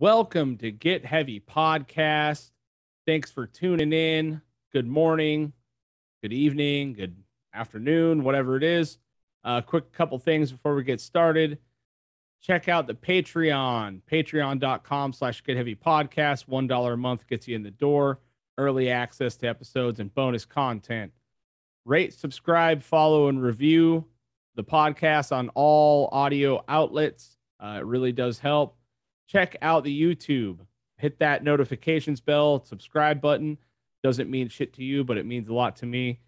Welcome to Get Heavy Podcast. Thanks for tuning in. Good morning, good evening, good afternoon, whatever it is. A uh, quick couple things before we get started. Check out the Patreon, patreon.com slash get heavy podcast. $1 a month gets you in the door, early access to episodes and bonus content. Rate, subscribe, follow, and review the podcast on all audio outlets. Uh, it really does help. Check out the YouTube. Hit that notifications bell, subscribe button. Doesn't mean shit to you, but it means a lot to me.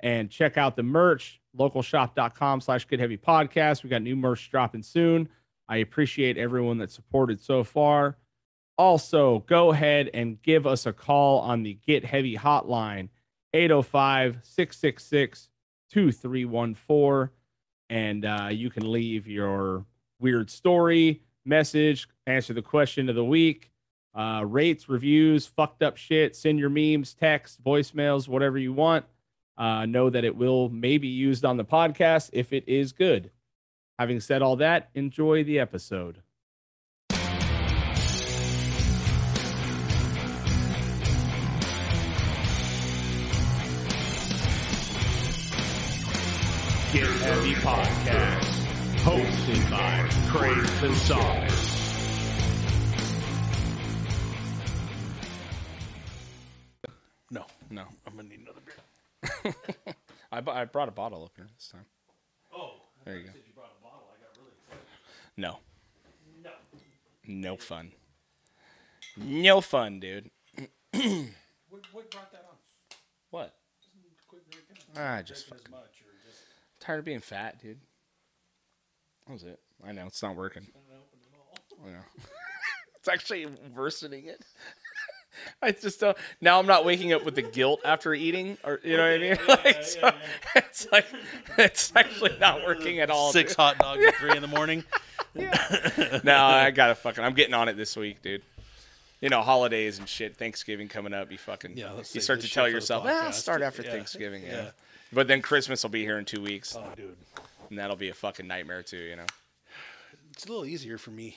And check out the merch, localshop.com slash get heavy podcast. We got new merch dropping soon. I appreciate everyone that supported so far. Also, go ahead and give us a call on the Get Heavy hotline, 805 666 2314. And uh, you can leave your weird story, message, answer the question of the week, uh, rates, reviews, fucked up shit, send your memes, text, voicemails, whatever you want. Uh, know that it will maybe used on the podcast if it is good. Having said all that, enjoy the episode. Get Heavy Podcast, hosted by Craig Gonzalez. No, No, I'm gonna need another beer. I, bu- I brought a bottle up here this time. Oh, There you go. you brought a bottle. I got really excited. No, No. no fun. No fun, dude. What, what brought that on? What? Quit drinking. Ah, just Drinking fucking as much or just tired of being fat, dude. That was it. I know it's not working. not open at all. I know. it's actually worsening it. I just don't. Now I'm not waking up with the guilt after eating, or you know what I mean. like, so, it's like it's actually not working at all. Six hot dogs at three in the morning. dude. No, I gotta fucking. I'm getting on it this week, dude. You know, holidays and shit. Thanksgiving coming up. You fucking. Yeah, let's you start to tell shit for the yourself, ah, podcast." start after Yeah. Thanksgiving. Yeah. Yeah. But then Christmas will be here in two weeks, Oh, dude, and that'll be a fucking nightmare too. You know. it's a little easier for me.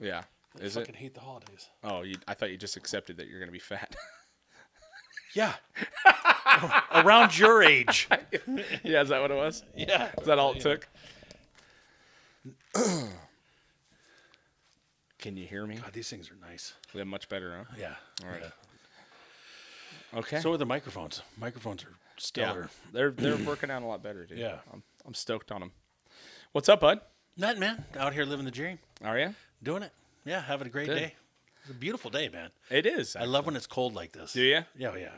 Yeah. I Is fucking it? hate the holidays. Oh, you, I thought you just accepted that you're gonna be fat. Yeah. Around your age. yeah, is that what it was? Yeah. Is that all it took? Can you hear me? God, these things are nice. They're much better, huh? Yeah. All right. Yeah. Okay. So are the microphones. Microphones are yeah, stellar. they're they're working out a lot better, dude. Yeah. I'm I'm stoked on them. What's up, bud? Nothing, man. Out here living the dream. Are you? Doing it. Yeah, having a great Good. day. It's a beautiful day, man. It is. I love when it's cold like this. Do you? Yeah, yeah.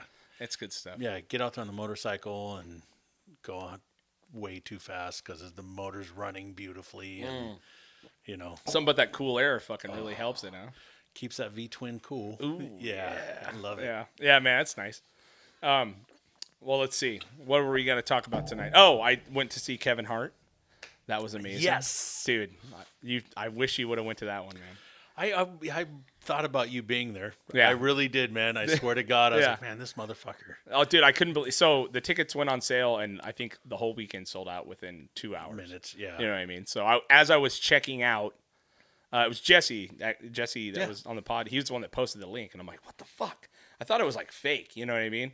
It's good stuff. Yeah, get out there on the motorcycle and go on way too fast because the motor's running beautifully and Mm. you know Something about that cool air fucking really helps it, huh? keeps that V twin cool. Ooh, yeah, I love it. Yeah. Yeah, man, it's nice. Um, well, let's see. What were we gonna talk about tonight? Oh, I went to see Kevin Hart. That was amazing. Yes. dude. You. I wish you would have went to that one, man. I, I I thought about you being there. Yeah. I really did, man. I swear to God, I was Yeah. like, man, this motherfucker. Oh, dude, I couldn't believe. So the tickets went on sale, and I think the whole weekend sold out within two hours. Minutes, yeah. You know what I mean? So I, as I was checking out, uh, it was Jesse. that- Jesse that Yeah. was on the pod. He was the one that posted the link, and I'm like, what the fuck? I thought it was like fake. You know what I mean?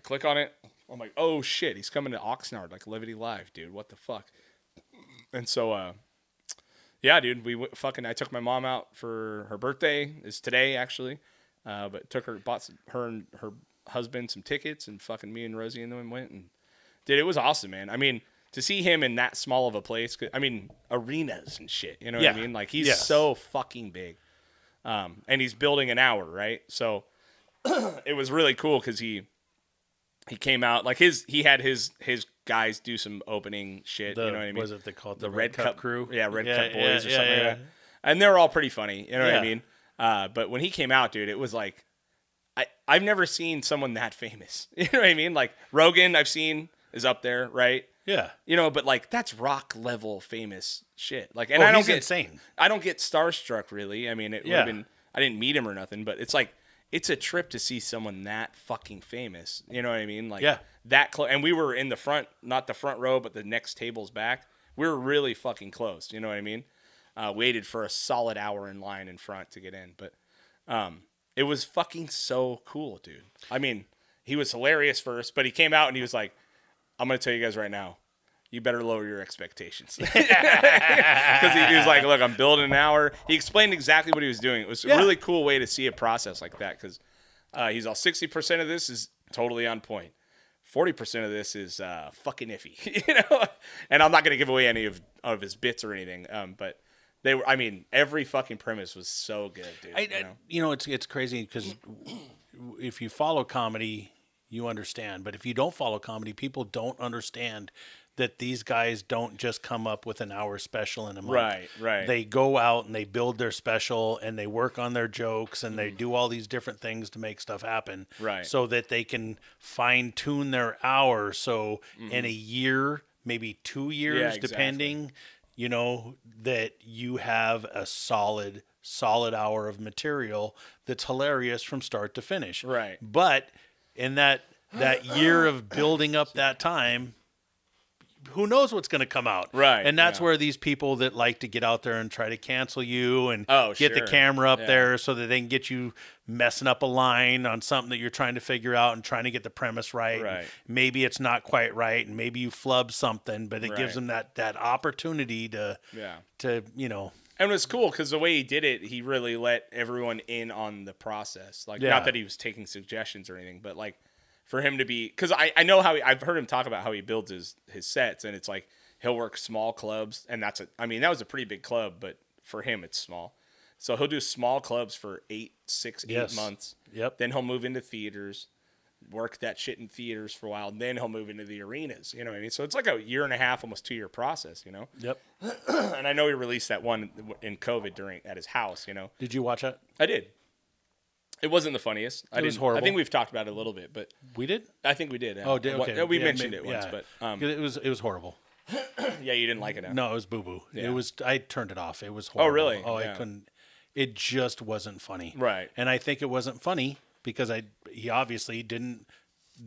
I click on it. I'm like, oh shit, he's coming to Oxnard, like Levity Live, dude. What the fuck? And so, uh, yeah, dude, we w- fucking. I took my mom out for her birthday. Is today actually, uh, but took her, bought some, her and her husband some tickets, and fucking me and Rosie and them went and dude, it was awesome, man. I mean, to see him in that small of a place. I mean, arenas and shit. You know what Yeah. I mean? Like he's Yes. so fucking big, um, and he's building an hour, right? So it was really cool because he he came out like his he had his his guys do some opening shit. The, you know what I mean? Was it they called the Red Cup, crew? Yeah, Red Yeah, Cup yeah, boys or something yeah. like that. And they were all pretty funny. You know what I mean? Uh, but when he came out, dude, it was like I I've never seen someone that famous. You know what I mean? Like Rogan, I've seen is up there, right? Yeah. You know, but like that's rock level famous shit. Like, and Oh, I don't get insane. I don't get starstruck really. I mean, it would have been I didn't meet him or nothing, but it's like it's a trip to see someone that fucking famous. You know what I mean? Like Yeah. that close. And we were in the front, not the front row, but the next tables back. We were really fucking close. You know what I mean? Uh, waited for a solid hour in line in front to get in, but um, it was fucking so cool, dude. I mean, he was hilarious first, but he came out and he was like, "I'm gonna tell you guys right now, you better lower your expectations." Because he, he was like, "Look, I'm building an hour." He explained exactly what he was doing. It was Yeah. a really cool way to see a process like that because uh, he's all 60% of this is totally on point. 40% of this is uh, fucking iffy, you know. And I'm not going to give away any of, of his bits or anything, um, but they were. I mean, every fucking premise was so good, dude. I, you I- know? you know, it's it's crazy because if you follow comedy, you understand. But if you don't follow comedy, people don't understand that these guys don't just come up with an hour special in a month. Right, right. They go out and they build their special and they work on their jokes and they do all these different things to make stuff happen. Mm. Right. So that they can fine tune their hour. So in a year, maybe two years, Mm-hmm. exactly. depending, you know, that you have a solid, solid hour of material that's hilarious from start to finish. Right. But in that that year of building up that time, who knows what's going to come out? Right, And that's yeah. where these people that like to get out there and try to cancel you and Oh, get the camera up Yeah. there so that they can get you messing up a line on something that you're trying to figure out and trying to get the premise right. Right. Maybe it's not quite right and maybe you flub something, but it gives them that that opportunity to yeah. to, you know, And it was cool because the way he did it, he really let everyone in on the process. Like, Yeah. not that he was taking suggestions or anything, but like for him to be, because I, I know how he, I've heard him talk about how he builds his, his sets, and it's like he'll work small clubs, and that's a, I mean, that was a pretty big club, but for him, it's small. So he'll do small clubs for eight, six, eight Yes. months. Yep. Then he'll move into theaters, work that shit in theaters for a while, and then he'll move into the arenas. You know what I mean? So it's like a year and a half, almost two year process, you know? Yep. and I know he released that one in COVID during at his house. You know, Did you watch that? I did. It wasn't the funniest. I It was didn't- I think we've talked about it a little bit, but We did? I think we did. Oh, did okay. We Yeah, mentioned maybe- it once, yeah. but um, it was it was horrible. yeah, you didn't like it. Huh? No, it was boo boo. Yeah. It was. I turned it off. It was horrible. Oh really? Oh, I Yeah. couldn't. It just wasn't funny. Right. And I think it wasn't funny because I he obviously didn't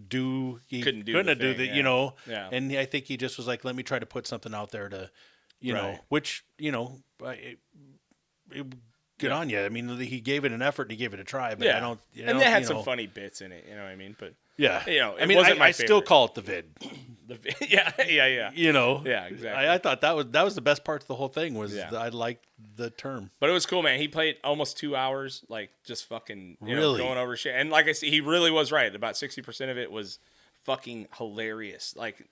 do he Couldn't do couldn't the do thing, the yeah. you know Yeah. and I think he just was like let me try to put something out there to you know Right. which you know I- it, it, good on you I mean he gave it an effort and he gave it a try but Yeah, I don't I and they had you some know, funny bits in it. You know what I mean? But yeah you know, I mean I, I still call it the vid the vid. yeah, yeah, yeah. you know Yeah, exactly. I, I thought that was that was the best part of the whole thing was Yeah. I liked the term But it was cool, man. He played almost two hours, like just fucking you know, Really? going over shit. And like I said, he really was right. About sixty percent of it was fucking hilarious, like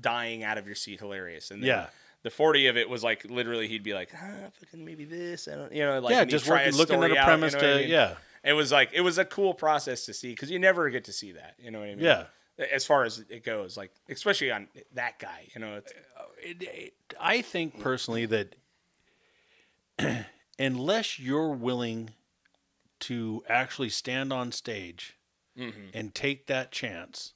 dying out of your seat, hilarious. And then Yeah. The forty of it was like literally, he'd be like, ah, fucking maybe this, I don't, you know, like yeah just working, looking at a out, premise you know what I to mean? yeah It was like it was a cool process to see because you never get to see that. You know what I mean? Yeah. As far as it goes, like especially on that guy, you know, it's, it, it- I think personally that unless you're willing to actually stand on stage Mm-hmm. and take that chance,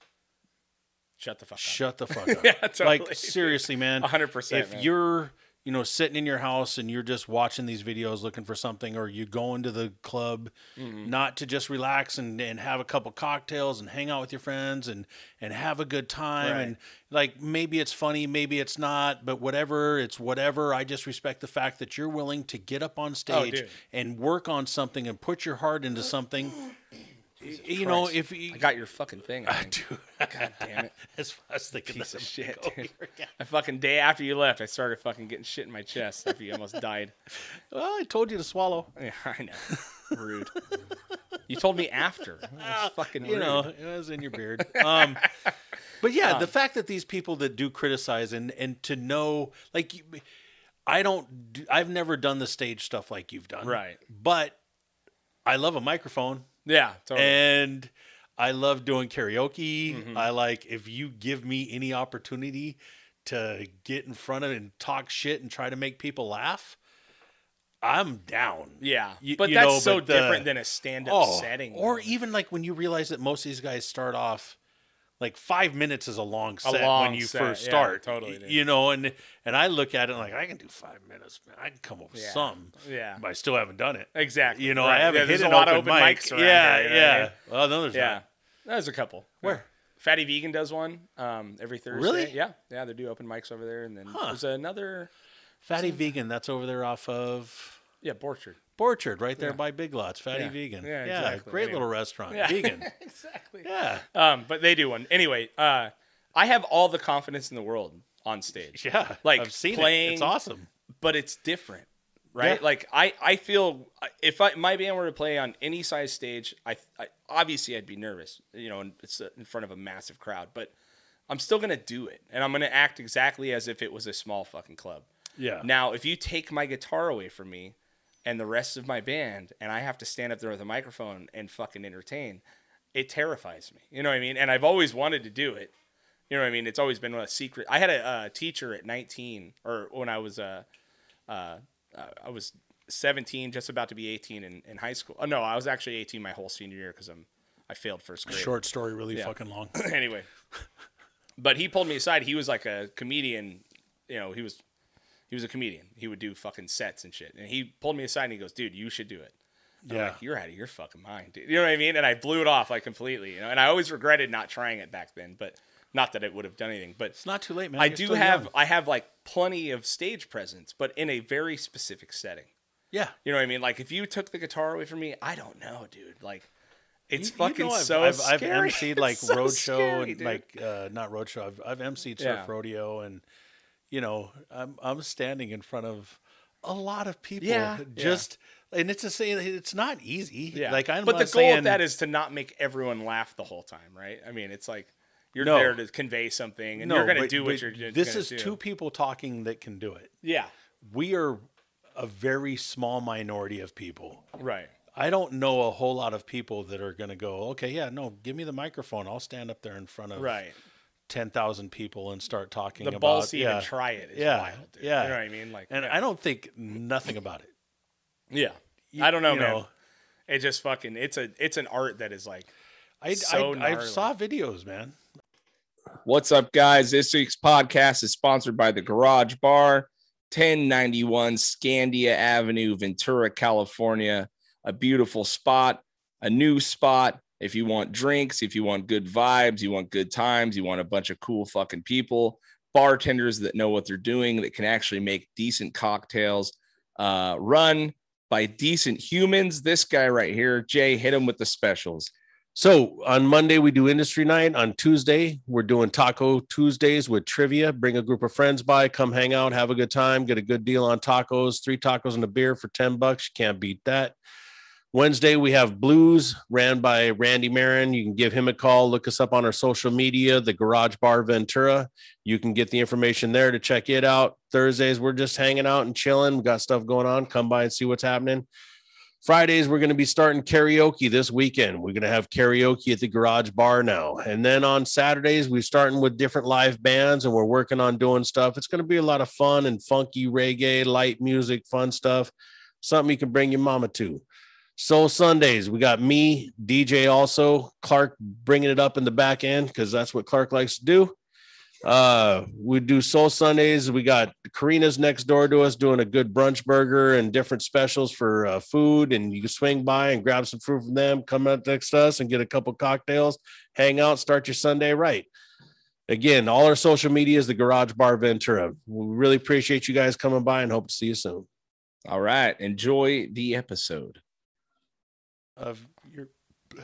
shut the fuck up. shut the fuck up. Yeah, totally. Like seriously, man. 100%, If man. you're you know sitting in your house and you're just watching these videos looking for something, or you go into the club Mm-hmm. not to just relax and, and have a couple cocktails and hang out with your friends and and have a good time Right. and like maybe it's funny, maybe it's not, but whatever, it's whatever. I just respect the fact that you're willing to get up on stage Oh, and work on something and put your heart into something. You know, if you, I got your fucking thing. I think. Dude, God damn it. That's what I was thinking. Piece of shit, go dude. here. I fucking day after you left, I started fucking getting shit in my chest after you almost died. Well, I told you to swallow. Yeah, I know. Rude. You told me after. That's fucking you rude. know, it was in your beard. Um, but yeah, the fact that these people that do criticize and and to know, like, I don't, do, I've never done the stage stuff like you've done, Right. But I love a microphone, Yeah, totally. and I love doing karaoke. Mm-hmm. I like if you give me any opportunity to get in front of and talk shit and try to make people laugh. I'm down. yeah, you- but you that's know, so but the- different than a stand-up Oh, setting. Or even like when you realize that most of these guys start off like five minutes is a long set long when you set, first yeah, start. totally, dude. You know, and and I look at it like I can do five minutes, man. I can come up with Yeah. some. Yeah. But I still haven't done it. exactly. You know, right. I haven't yeah, hit an a lot of open open mic. mics yeah, here, you know what I yeah. mean? Well, no, there's Yeah. not. There's a couple. Where? Fatty Vegan does one um, every Thursday. Really? Yeah, yeah. They do open mics over there, and then Huh. there's another Fatty Vegan. That's over there off of Yeah, Borchard. Borchard, right there Yeah. by Big Lots. Fatty Yeah. Vegan. Yeah, yeah exactly. great Anyway. little restaurant. Vegan. exactly. Yeah. Um, but they do one anyway. Uh, I have all the confidence in the world on stage. Yeah. Like, I've seen playing- it. It's awesome. but it's different, right? Like I, I feel if I my band were to play on any size stage, I, I obviously I'd be nervous, you know, and it's uh, in front of a massive crowd, but I'm still gonna do it, and I'm gonna act exactly as if it was a small fucking club. Yeah. Now, if you take my guitar away from me and the rest of my band, and I have to stand up there with a microphone and fucking entertain, it terrifies me. You know what I mean? And I've always wanted to do it. You know what I mean? It's always been a secret. I had a, uh teacher at 19, or when I was uh, uh, uh, I was 17, just about to be 18 in, in high school. Oh no, I was actually 18 my whole senior year because I'm I failed first grade Short story, really Yeah. fucking long. anyway, but he pulled me aside. He was like a comedian. You know, he was he was a comedian. He would do fucking sets and shit. And he pulled me aside and he goes, "Dude, you should do it." I'm Yeah. like, you're out of your fucking mind, dude. You know what I mean? And I blew it off like completely. You know, and I always regretted not trying it back then. But not that it would have done anything. But It's not too late, man. I You're do have young. I have like plenty of stage presence, but in a very specific setting. Yeah. You know what I mean? Like if you took the guitar away from me, I don't know, dude. Like it's You- you fucking know I've, so I've, scary. I've emceed like so roadshow and dude. like uh, not roadshow. I've, I've emceed surf Yeah. rodeo and you know I'm I'm standing in front of a lot of people. Yeah, yeah. Just and it's a saying it's not easy. Yeah. Like I'm but the goal of that is to not make everyone laugh the whole time, right? I mean, it's like you're No. there to convey something, and no, you're going to do what you're doing. This is two people talking that can do it. Yeah. We are a very small minority of people. Right. I don't know a whole lot of people that are going to go, okay, yeah, no, give me the microphone. I'll stand up there in front of Right. 10,000 people and start talking The about balls to yeah. even try it is Yeah, wild. Dude. yeah. You know what I mean? Like, And yeah. I don't think nothing about it. Yeah. You- I don't know, you man. know, It just fucking. It's a. It's an art that is like. I, So I, I saw videos, man. What's up, guys? This week's podcast is sponsored by the Garage Bar, 1091 Scandia Avenue, Ventura, California. A beautiful spot, a new spot. If you want drinks, if you want good vibes, you want good times, you want a bunch of cool fucking people, bartenders that know what they're doing, that can actually make decent cocktails, uh, run by decent humans. This guy right here, Jay, hit him with the specials. So on Monday we do industry night. On Tuesday we're doing Taco Tuesdays with trivia. Bring a group of friends by, come hang out, have a good time, get a good deal on tacos. Three tacos and a beer for ten bucks. You can't beat that. Wednesday we have blues ran by Randy Marin. You can give him a call. Look us up on our social media, the Garage Bar Ventura. You can get the information there to check it out. Thursdays we're just hanging out and chilling. We got stuff going on. Come by and see what's happening. Fridays, we're going to be starting karaoke this weekend. We're going to have karaoke at the garage bar now. And then on Saturdays, we're starting with different live bands and we're working on doing stuff. It's going to be a lot of fun and funky reggae, light music, fun stuff. Something you can bring your mama to. Soul Sundays, we got me, DJ also, Clark bringing it up in the back end because that's what Clark likes to do. Uh, we do Soul Sundays. We got Karina's next door to us doing a good brunch burger and different specials for uh, food. And you can swing by and grab some food from them, come up next to us and get a couple cocktails, hang out, start your Sunday right. Again, all our social media is the Garage Bar Ventura. We really appreciate you guys coming by and hope to see you soon. All right. Enjoy the episode. Of your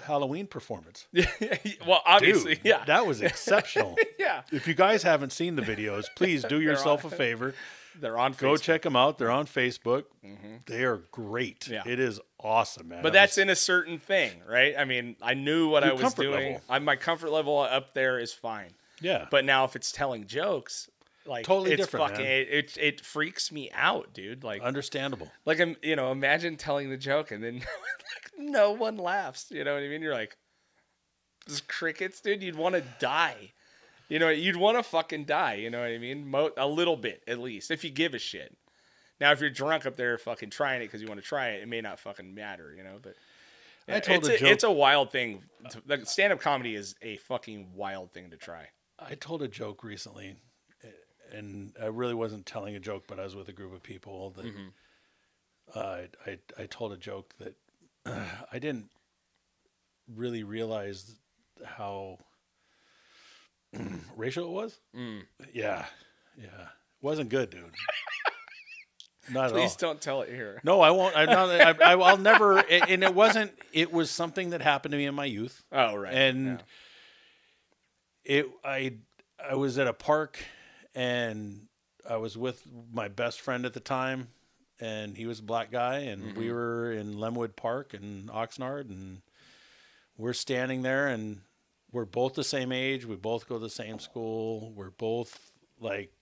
Halloween performance. well, obviously, Dude, yeah. That was exceptional. yeah. if you guys haven't seen the videos, please do yourself a favor. They're on. Go Facebook. check them out. They're on Facebook. Mhm. They are great. Yeah. It is awesome, man. But that's was- in a certain thing, right? I mean, I knew what I was doing. I, my comfort level up there is fine. yeah. But now if it's telling jokes, like Totally it's different, fucking it, it it freaks me out, dude. Like understandable. like um, you know, imagine telling the joke and then no one laughs. You know what I mean? You're like, just crickets, dude. You'd want to die. You know, you'd want to fucking die. You know what I mean? Mo- a little bit, at least, if you give a shit. Now, if you're drunk up there, fucking trying it because you want to try it, it may not fucking matter. You know, but I told it's a a, joke- it's a wild thing. Like, stand-up comedy is a fucking wild thing to try. I told a joke recently, and I really wasn't telling a joke, but I was with a group of people that Mm-hmm. uh, I, I I told a joke that I didn't really realize how racial it was. Mm. Yeah, yeah, it wasn't good, dude. not at all. Please don't tell it here. No, I won't. I'm not, I, I, I'll never. And it wasn't. It was something that happened to me in my youth, Oh right. and it. I I was at a park, and I was with my best friend at the time, and he was a black guy, and we were in Lemonwood Park in Oxnard, and we're standing there, and we're both the same age. We both go to the same school. We're both like,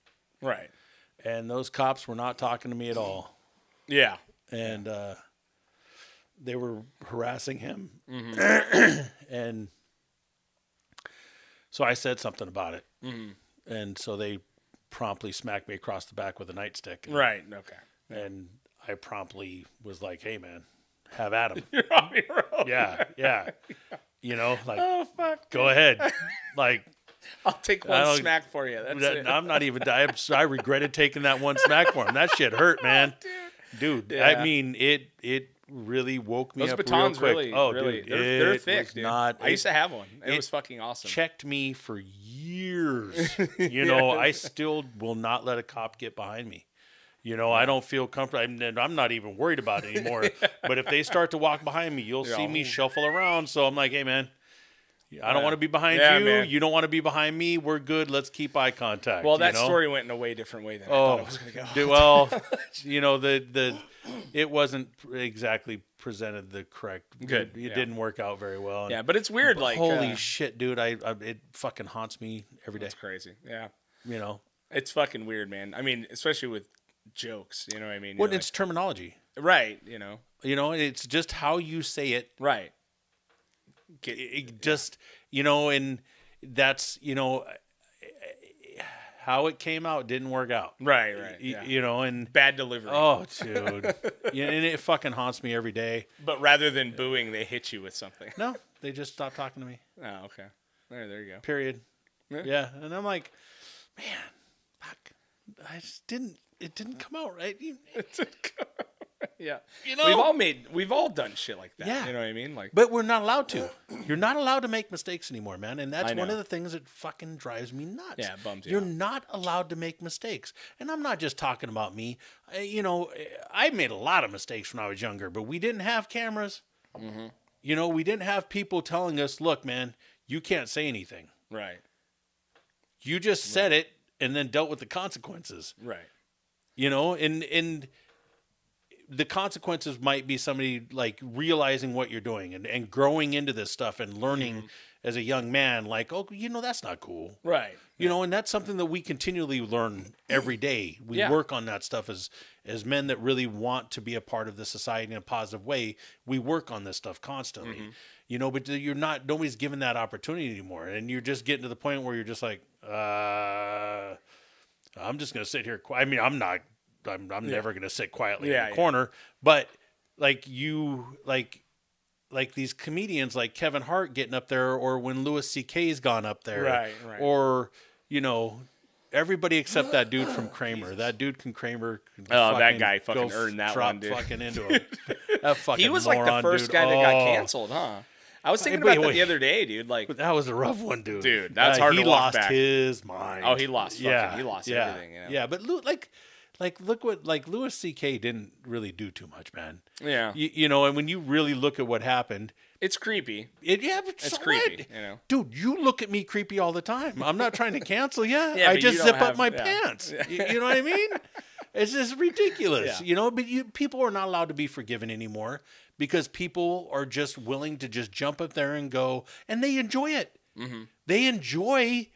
right. and those cops were not talking to me at all Yeah. and uh, they were harassing him, Mm-hmm. and so I said something about it, Mm-hmm. and so they promptly smacked me across the back with a nightstick, Right. Okay. And I promptly was like, "Hey, man, have at him." You're on your own. yeah, yeah, you know, like Oh fuck. go ahead, like. I'll take one smack for you. That's that- it. I'm not even. I, I regretted taking that one smack for him. That shit hurt, oh, man. Dude, I Yeah. mean it. It really woke me Those up batons real quick. really, oh, really, dude, they're, they're thick, dude. Not. I used to have one. It, it was fucking awesome. checked me for years. You know, I still will not let a cop get behind me. You know, I don't feel comfortable. I'm, I'm not even worried about it anymore. But if they start to walk behind me, you'll see me shuffle around. So I'm like, hey, man, I don't want to be behind Yeah, you. man. You don't want to be behind me. We're good. Let's keep eye contact. Well, you that know? story went in a way different way than I Oh, thought it was going to go. well, you know the the it wasn't exactly presented the correct. Good, It, yeah. didn't work out very well. Yeah, but it's weird. Like, holy uh, shit, dude! I, I it fucking haunts me every day. it's crazy. Yeah, You know, it's fucking weird, man. I mean, especially with jokes. You know what I mean? well, You're it's terminology. right. You know, You know, it's just how you say it. right. It, it just you know, and that's you know eh, eh, how it came out didn't work out. Right. Right. Yeah. You know, and Bad delivery. oh, dude, yeah, and it fucking haunts me every day. But rather than booing, they hit you with something. No, they just stopped talking to me. Oh, okay. There, there you go. period. Yeah. Yeah. And I'm like, man, fuck, I just didn't. It didn't come out right. You, yeah. you know. We've all made, we've all done shit like that. Yeah. You know what I mean? Like, but we're not allowed to. You're not allowed to make mistakes anymore, man. And that's one of the things that fucking drives me nuts. Yeah, it bums you You're out. not allowed to make mistakes. And I'm not just talking about me. I, you know, I made a lot of mistakes when I was younger, but we didn't have cameras. Mm-hmm. You know, we didn't have people telling us, look, man, you can't say anything. right. You just said it and then dealt with the consequences. Right. You know and and the consequences might be somebody like realizing what you're doing and, and growing into this stuff and learning Mm-hmm. as a young man like oh you know that's not cool Right. you know and that's something that we continually learn every day we Yeah. work on that stuff as as men that really want to be a part of the society in a positive way we work on this stuff constantly Mm-hmm. you know but you're not nobody's given that opportunity anymore and you're just getting to the point where you're just like uh i'm just gonna sit here i mean i'm not i'm, I'm never gonna sit quietly Yeah, in yeah. the corner but like you like like these comedians like Kevin Hart getting up there or when Louis CK's gone up there Right, right. or you know everybody except that dude from Kramer that dude can Kramer can Oh, that guy fucking earned that drop one, dude. fucking into him that fucking He was like the first dude. guy that got Oh, canceled, huh? I was thinking Wait, about that wait. the other day, dude. Like, that was a rough one dude Dude, that's Uh, hard he lost back. his mind Oh, he lost fucking- yeah he lost yeah, everything, you know? yeah but like like look what like Louis CK didn't really do too much man yeah, you, you know and when you really look at what happened it's creepy. It, yeah, but It's so creepy, what? you know. Dude, you look at me creepy all the time. I'm not trying to cancel you. Yeah, I just zip don't up my yeah. pants. You, you know what I mean? It's just ridiculous, Yeah. you know. But you, people are not allowed to be forgiven anymore because people are just willing to just jump up there and go, and they enjoy it. Mm-hmm. They enjoy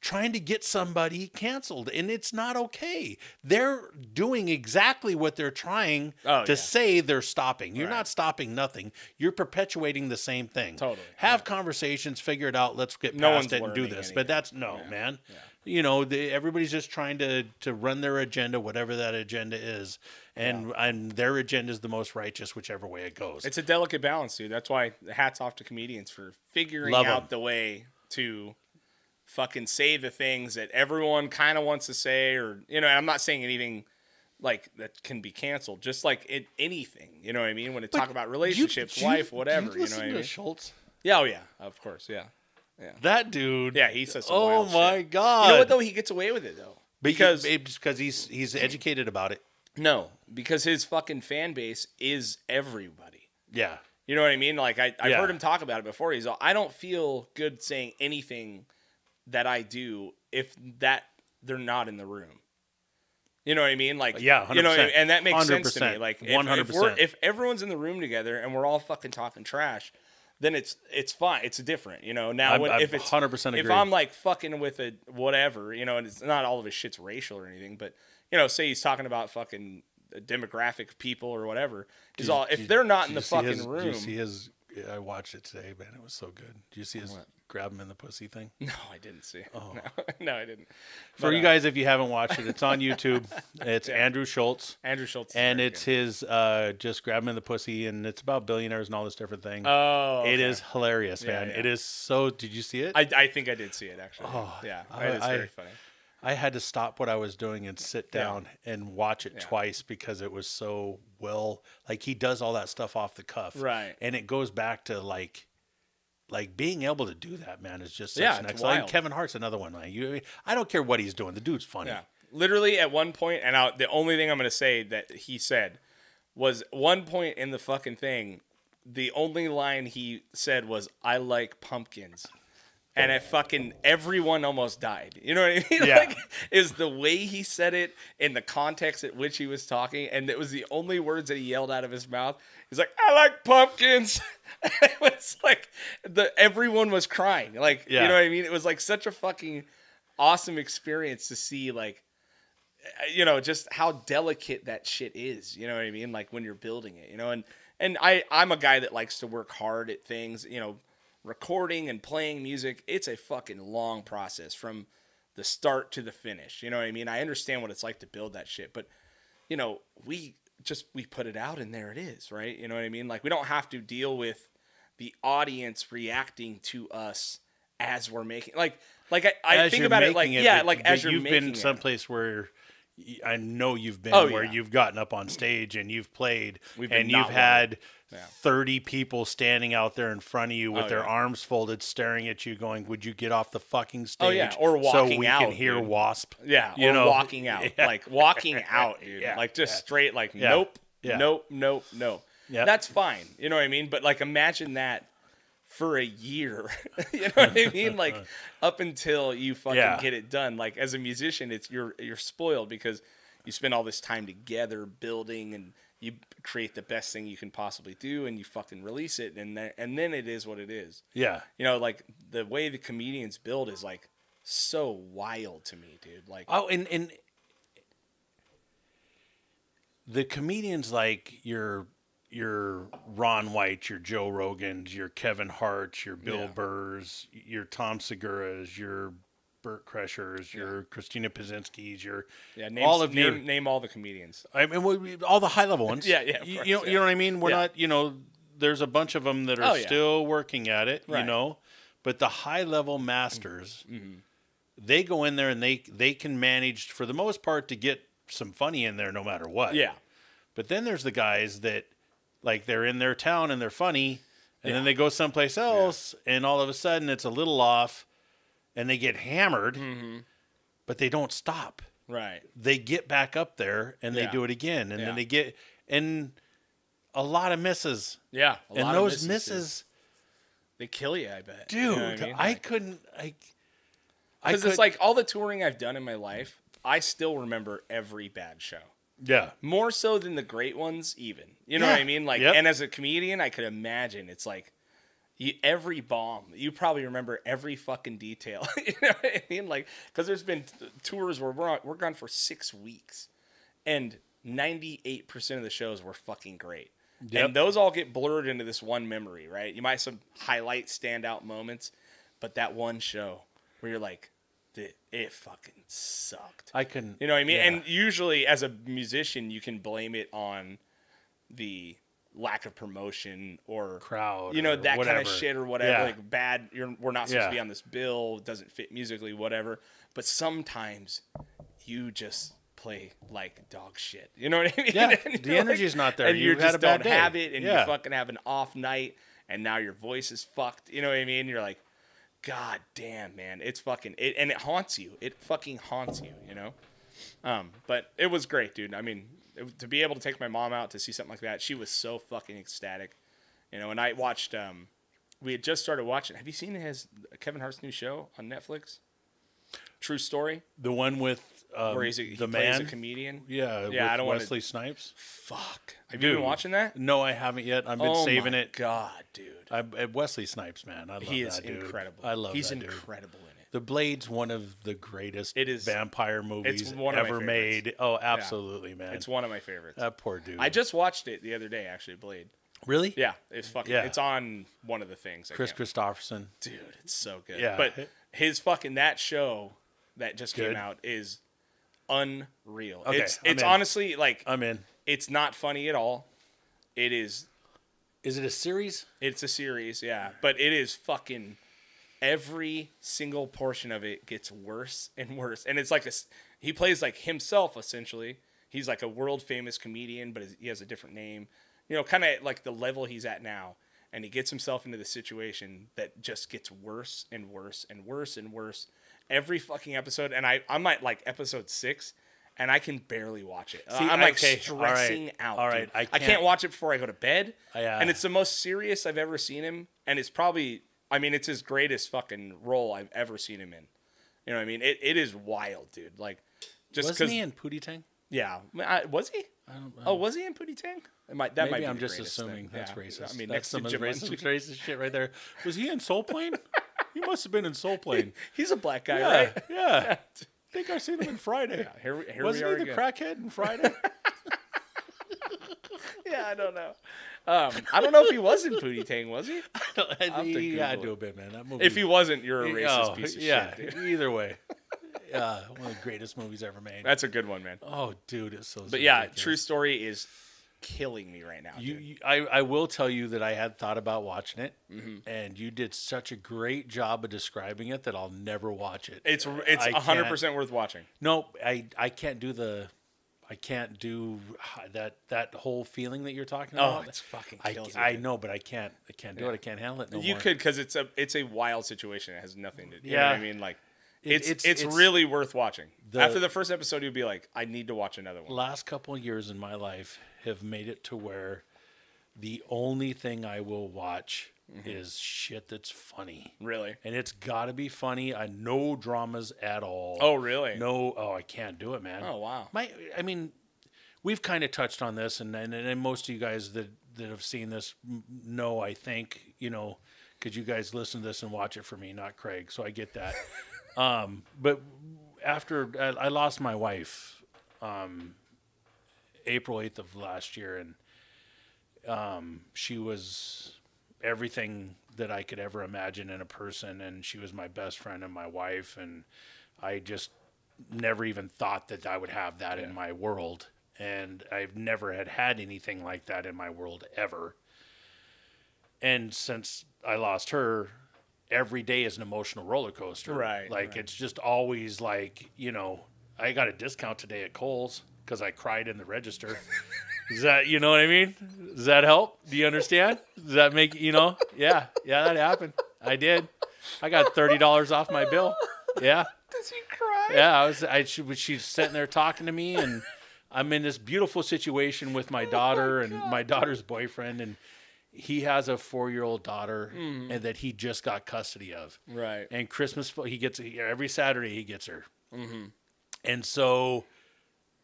trying to get somebody canceled, and it's not okay. They're doing exactly what they're trying Oh, to yeah. say they're stopping. You're Right. not stopping nothing. You're perpetuating the same thing. Totally, Have conversations, figure it out. Let's get No past it and do this. But that's no, man. You know, the, everybody's just trying to to run their agenda, whatever that agenda is, and and their agenda is the most righteous, whichever way it goes. It's a delicate balance, dude. That's why hats off to comedians for figuring Love 'em. out the way to fucking say the things that everyone kind of wants to say, or you know. and I'm not saying anything like that can be canceled. Just like it, anything, you know what I mean? When it talk about relationships, Do you- life, whatever, you, know what I to mean? Schulz? Yeah, oh yeah, of course, yeah. Yeah. That dude. Yeah, he says some Oh wild my shit. god. You know what though? He gets away with it though. Because Because because he's he's educated about it. No, because his fucking fan base is everybody. Yeah. You know what I mean? Like I, I've Yeah. heard him talk about it before. He's all, I don't feel good saying anything that I do if that they're not in the room. You know what I mean? Like Yeah, you know, 100%. and that makes sense to me. Like if, if, 100%. if everyone's in the room together and we're all fucking talking trash, then it's it's fine. It's different. You know. Now I'm- when, I'm if it's 100% if. I'm like fucking with a whatever, you know, and it's not all of his shit's racial or anything, but you know, say he's talking about fucking a demographic of people or whatever. He's all if Did- they're not in the fucking his- room. See his? yeah, I watched it today, man. It was so good. Did you see his grab him in the pussy thing? No, I didn't see. it. No, no, I didn't. For But, you uh, guys, if you haven't watched it, it's on YouTube. It's Andrew Schulz, Andrew Schulz, and it's good. his uh, just grab him in the pussy, and it's about billionaires and all this different thing. Oh, It okay. is hilarious, Yeah, man. yeah. It is so. Did you see it? I, I think I did see it actually. Oh, yeah, I- it is very funny. I had to stop what I was doing and sit Yeah. down and watch it Yeah. twice because it was so well. Like he does all that stuff off the cuff, Right. And it goes back to like, like being able to do that, man, is just such Yeah, excellent. wild. Kevin Hart's another one. Like you, I don't care what he's doing. The dude's funny. Yeah, literally at one point, and I, the only thing I'm gonna say that he said was one point in the fucking thing. The only line he said was "I like pumpkins." And it fucking everyone almost died. You know what I mean? Yeah. Like, is the way he said it in the context at which he was talking, and it was the only words that he yelled out of his mouth. He's like, "I like pumpkins." it was like the everyone was crying. Like, Yeah. you know what I mean? It was like such a fucking awesome experience to see like uh, you know just how delicate that shit is you know what i mean like when you're building it you know and and i i'm a guy that likes to work hard at things you know recording and playing music it's a fucking long process from the start to the finish. You know what i mean? I understand what it's like to build that shit but you know we just we put it out and there it is right? You know what i mean? Like we don't have to deal with the audience reacting to us as we're making like like i, I think about it like making yeah but- like but as you're you've been it. someplace where I know you've been Oh, where yeah. you've gotten up on stage and you've played We've and you've had Yeah. 30 people standing out there in front of you with Oh, their yeah. arms folded staring at you going would you get off the fucking stage Oh, yeah, or walking so we out, can hear dude. wasp Yeah, you or know walking out, like walking out, dude. Like just straight, like nope, nope, nope, nope. Yeah. That's fine. You know what I mean? But like, imagine that for a year. you know what I mean? Like up until you fucking Yeah. get it done. Like as a musician, it's you're you're spoiled because you spend all this time together building and you create the best thing you can possibly do and you fucking release it and then and then it is what it is. yeah You know, like the way the comedians build is like so wild to me, dude. Like Oh, and and the comedians like your your Ron White, your Joe Rogans, your Kevin Hart's, your Bill Yeah. Burrs, your Tom Segura's, your Bert Kreischers, your Christina Pazsitzky's, your Yeah, name, all of name, your name all the comedians. I mean we- all the high level ones. Yeah, yeah, You, course, you know, yeah. you know what I mean. We're Yeah. not, you know, there's a bunch of them that are Oh, yeah. still working at it. You know, but the high level masters, Mm-hmm. they go in there and they they can manage for the most part to get some funny in there no matter what. Yeah, But then there's the guys that like they're in their town and they're funny, and then they go someplace else, and all of a sudden it's a little off, and they get hammered, Mm-hmm. but they don't stop right. they get back up there and they do it again and Yeah. then they get and a lot of misses Yeah, a and lot of those misses, misses, they kill you. I bet, dude You know I, I? Like- couldn't I I Because it's like all the touring I've done in my life, I still remember every bad show. Yeah More so than the great ones, even. You know what I mean? Like, Yep. and as a comedian, I could imagine it's like you, every bomb. You probably remember every fucking detail. you know what I mean? Like, because there's been t- tours where we're on, we're gone for six weeks, and ninety eight percent of the shows were fucking great. Yep. And those all get blurred into this one memory, right? You might have some highlight standout moments, but that one show where you're like, it, it fucking sucked. I couldn't You know what I mean? yeah. And usually, as a musician, you can blame it on the lack of promotion or crowd you know that kind of shit or whatever. Yeah. Like bad, you're we're not supposed to be on this bill. Doesn't fit musically, whatever. But sometimes you just play like dog shit. You know what I mean? Yeah, the like- energy's not there. And You just a don't have day. it, and Yeah. you fucking have an off night, and now your voice is fucked. You know what I mean? You're like, God damn, man, it's fucking it, and it haunts you. It fucking haunts you. You know. Um, but it was great, dude. I mean, It- to be able to take my mom out to see something like that, she was so fucking ecstatic. You know, and I watched. um We had just started watching. Have you seen his Kevin Hart's new show on Netflix? True Story, The one with um, where he's a, he the man. a comedian. yeah, Yeah, I don't wanna- Wesley Snipes. Fuck. Have you been watching that? No, I haven't yet. I've been oh saving it. God, dude. I, Wesley Snipes, man. I love he is that dude. incredible. I love He's that dude. incredible in it. The Blade's one of the greatest It is- vampire movies one ever made. Oh, absolutely, man. It's one of my favorites. that poor dude. I just watched it the other day, actually. Blade. really, Yeah, it's fucking. Yeah. It's on one of the things. I Kris Kristofferson. dude, it's so good. Yeah. but his fucking that show that just Good. came out is unreal. Okay, it's I'm it's in. honestly like I'm in. it's not funny at all. It is. Is it a series? It's a series, yeah, but it is fucking. Every single portion of it gets worse and worse, and it's like a. s- He plays like himself essentially. He's like a world famous comedian, but he has a different name. You know, kind of like the level he's at now, and he gets himself into the situation that just gets worse and worse and worse and worse every fucking episode. And I I'm at like episode six, and I can barely watch it. See, I'm like okay, all right, stressing out. all dude. I I can't, can't- watch it before I go to bed. Uh, yeah. And it's the most serious I've ever seen him, and it's probably I mean it's his greatest fucking role I've ever seen him in. You know what I mean? It it is wild, dude. Like just Wasn't he in Pootie Tang? yeah, I, was he? I don't know. Oh, was he in Pootie Tang? It might that might Maybe be I'm just assuming thing. that's Yeah. racist. I mean, that's next to some racist, racist shit right there. Was he in Soul Plane? he must have been in Soul Plane. He's a black guy, yeah, right? yeah. I think I seen him in Friday. Yeah, here, here Wasn't we are he the again. crackhead in Friday? Yeah, I don't know. Um, I don't know if he was in Pootie Tang, was he? have to he had Google to have been, man. That movie. If he wasn't, you're a racist Oh, piece of yeah, shit. Dude. Either way, yeah, one of the greatest movies ever made. That's a good one, man. oh, dude, it's so. But yeah, ridiculous. True Story is killing me right now. You, dude. you I, I will tell you that I had thought about watching it, Mm-hmm. and you did such a great job of describing it that I'll never watch it. It's it's I hundred percent worth watching. No, I I can't do the, I can't do that that whole feeling that you're talking about. Oh, about. it's fucking I, kills I you, dude. know, but I can't. I can't do it. I can't handle it. No you more. could because it's a it's a wild situation. It has nothing to. You Yeah. know what I mean, like it's, it's- it's it's- really worth watching. The- After the first episode, you'll be like, I need to watch another one. last couple of years in my life have made it to where the only thing I will watch Mm-hmm. is shit that's funny. Really? And it's got to be funny. I no dramas at all. Oh, really? No, oh, I can't do it, man. Oh, wow. My, I mean, we've kind of touched on this, and, and and most of you guys that that have seen this know, I think, you know, because you guys listen to this and watch it for me, not Craig. So I get that. um, but after I, I lost my wife, um, April eighth of last year, and um, she was everything that I could ever imagine in a person, and she was my best friend and my wife, and I just never even thought that I would have that in my world, and I've never had had anything like that in my world ever. And since I lost her, every day is an emotional roller coaster. Right, Like right. it's just always like you know, I got a discount today at Kohl's because I cried in the register. Does that you know what I mean? Does that help? Do you understand? Does that make you know? Yeah, yeah, that happened. I did. I got thirty dollars off my bill. Yeah, Does he cry? yeah. I was. I she, was- she's sitting there talking to me, and I'm in this beautiful situation with my oh daughter and my daughter's boyfriend, and he has a four year old daughter, hmm. and that he just got custody of. Right. And Christmas, he gets every Saturday he gets her, mm-hmm. and so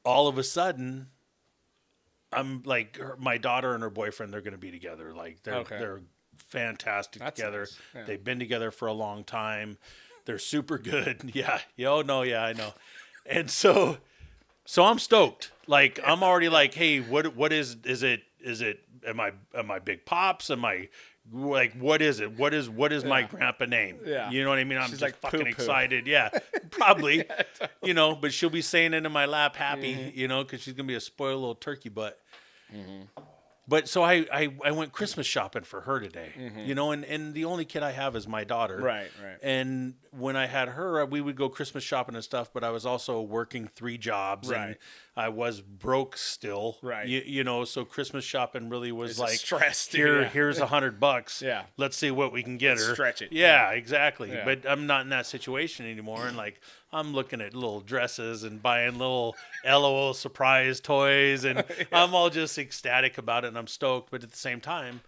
all of a sudden, I'm like her, my daughter and her boyfriend. They're going to be together. Like they're Okay. they're fantastic That's together. nice. Yeah. They've been together for a long time. They're super good. Yeah. Yeah. Oh no. Yeah. I know. And so, so I'm stoked. Like I'm already like, hey, what what is is it? Is it? Am I am I big pops? Am I like what is it? What is what is my grandpa name? Yeah. You know what I mean? I'm She's just like, fucking poo-poo. excited. Yeah. Probably. You know, but she'll be saying it in my lap happy, Mm-hmm. you know, because she's gonna be a spoiled little turkey butt. But so I, I I went Christmas shopping for her today, you know, and and the only kid I have is my daughter, Mm-hmm. Right, right. And when I had her, we would go Christmas shopping and stuff, but I was also working three jobs and Right. I was broke still. Right. You, you know, so Christmas shopping really was It's like stress, dude, here, yeah. here's a hundred bucks. Yeah. Let's see what we can get Let's her. stretch it. Yeah, exactly. Yeah. But I'm not in that situation anymore. And like, I'm looking at little dresses and buying little LOL surprise toys. And I'm all just ecstatic about it and I'm stoked. But at the same time,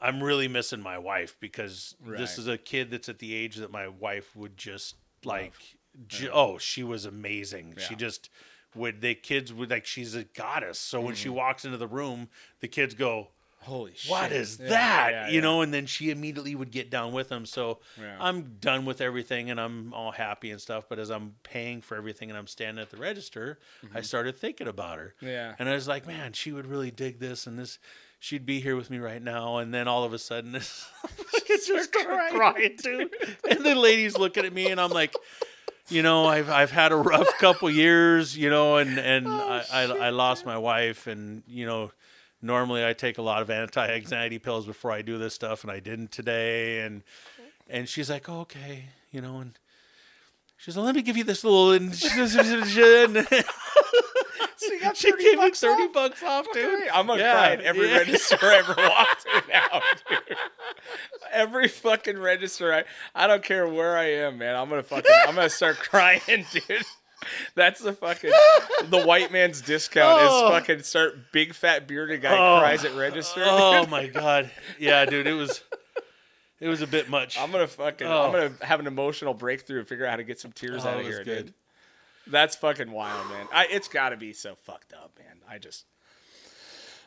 I'm really missing my wife because this is a kid that's at the age that my wife would just like, oh, she was amazing. She just would, the kids would like, she's a goddess. So when Mm-hmm. she walks into the room, the kids go, Holy shit. what is Yeah, that? yeah, you yeah. know, and then she immediately would get down with them. So Yeah. I'm done with everything and I'm all happy and stuff. But as I'm paying for everything and I'm standing at the register, I started thinking about her. Mm-hmm. Yeah. And I was like, man, she would really dig this and this. She'd be here with me right now. And then all of a sudden, I could just start crying, too. And the lady's looking at me and I'm like, you know, I've I've had a rough couple years, you know, and and oh, I, I I lost my wife, and you know, normally I take a lot of anti-anxiety pills before I do this stuff, and I didn't today, and and she's like, oh, okay, you know, and she's like, let me give you this little, and she, got she 30 gave me bucks thirty off? bucks off, dude. I'm gonna Yeah, cry at every yeah. register I ever walked in now, dude. Every fucking register, I, I don't care where I am, man. I'm gonna fucking, I'm gonna start crying, dude. That's the fucking, the white man's discount Oh. is fucking start big fat bearded guy Oh. cries at register. Oh dude. my god, yeah, dude, it was it was a bit much. I'm gonna fucking, Oh. I'm gonna have an emotional breakthrough and figure out how to get some tears Oh, out of here, good. dude. That's fucking wild, man. I, it's got to be so fucked up, man. I just,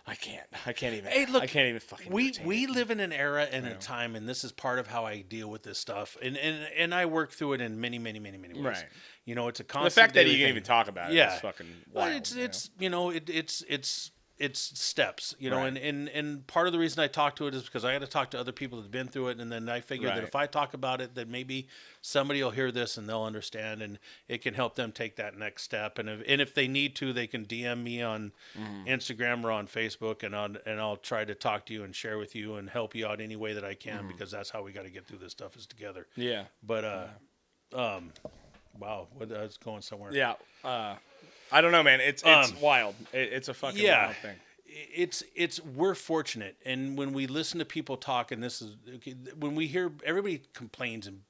I can't. I can't even. Hey, look, I can't even fucking. we entertain we it. live in an era and a time and this is part of how i deal with this stuff and and and i work through it in many many many many ways Right. you know it's a constant. the fact that you can thing. even talk about it Yeah. is fucking Well, wild. it's you know? it's you know it, it's it's it's steps you know Right. and, and and part of the reason i talk to it is because i got to talk to other people that've been through it and then i figure that if i talk about it that maybe somebody will hear this and they'll understand and it can help them take that next step and if, and if they need to they can dm me on Mm-hmm. instagram or on facebook and on and i'll try to talk to you and share with you and help you out any way that i can Mm-hmm. because that's how we got to get through this stuff is together yeah, but uh um wow what i was going somewhere yeah. Uh, I don't know, man. It's it's Um, wild. It, it's a fucking yeah. wild thing. it's it's we're fortunate and when we listen to people talk and this is when we hear everybody complains and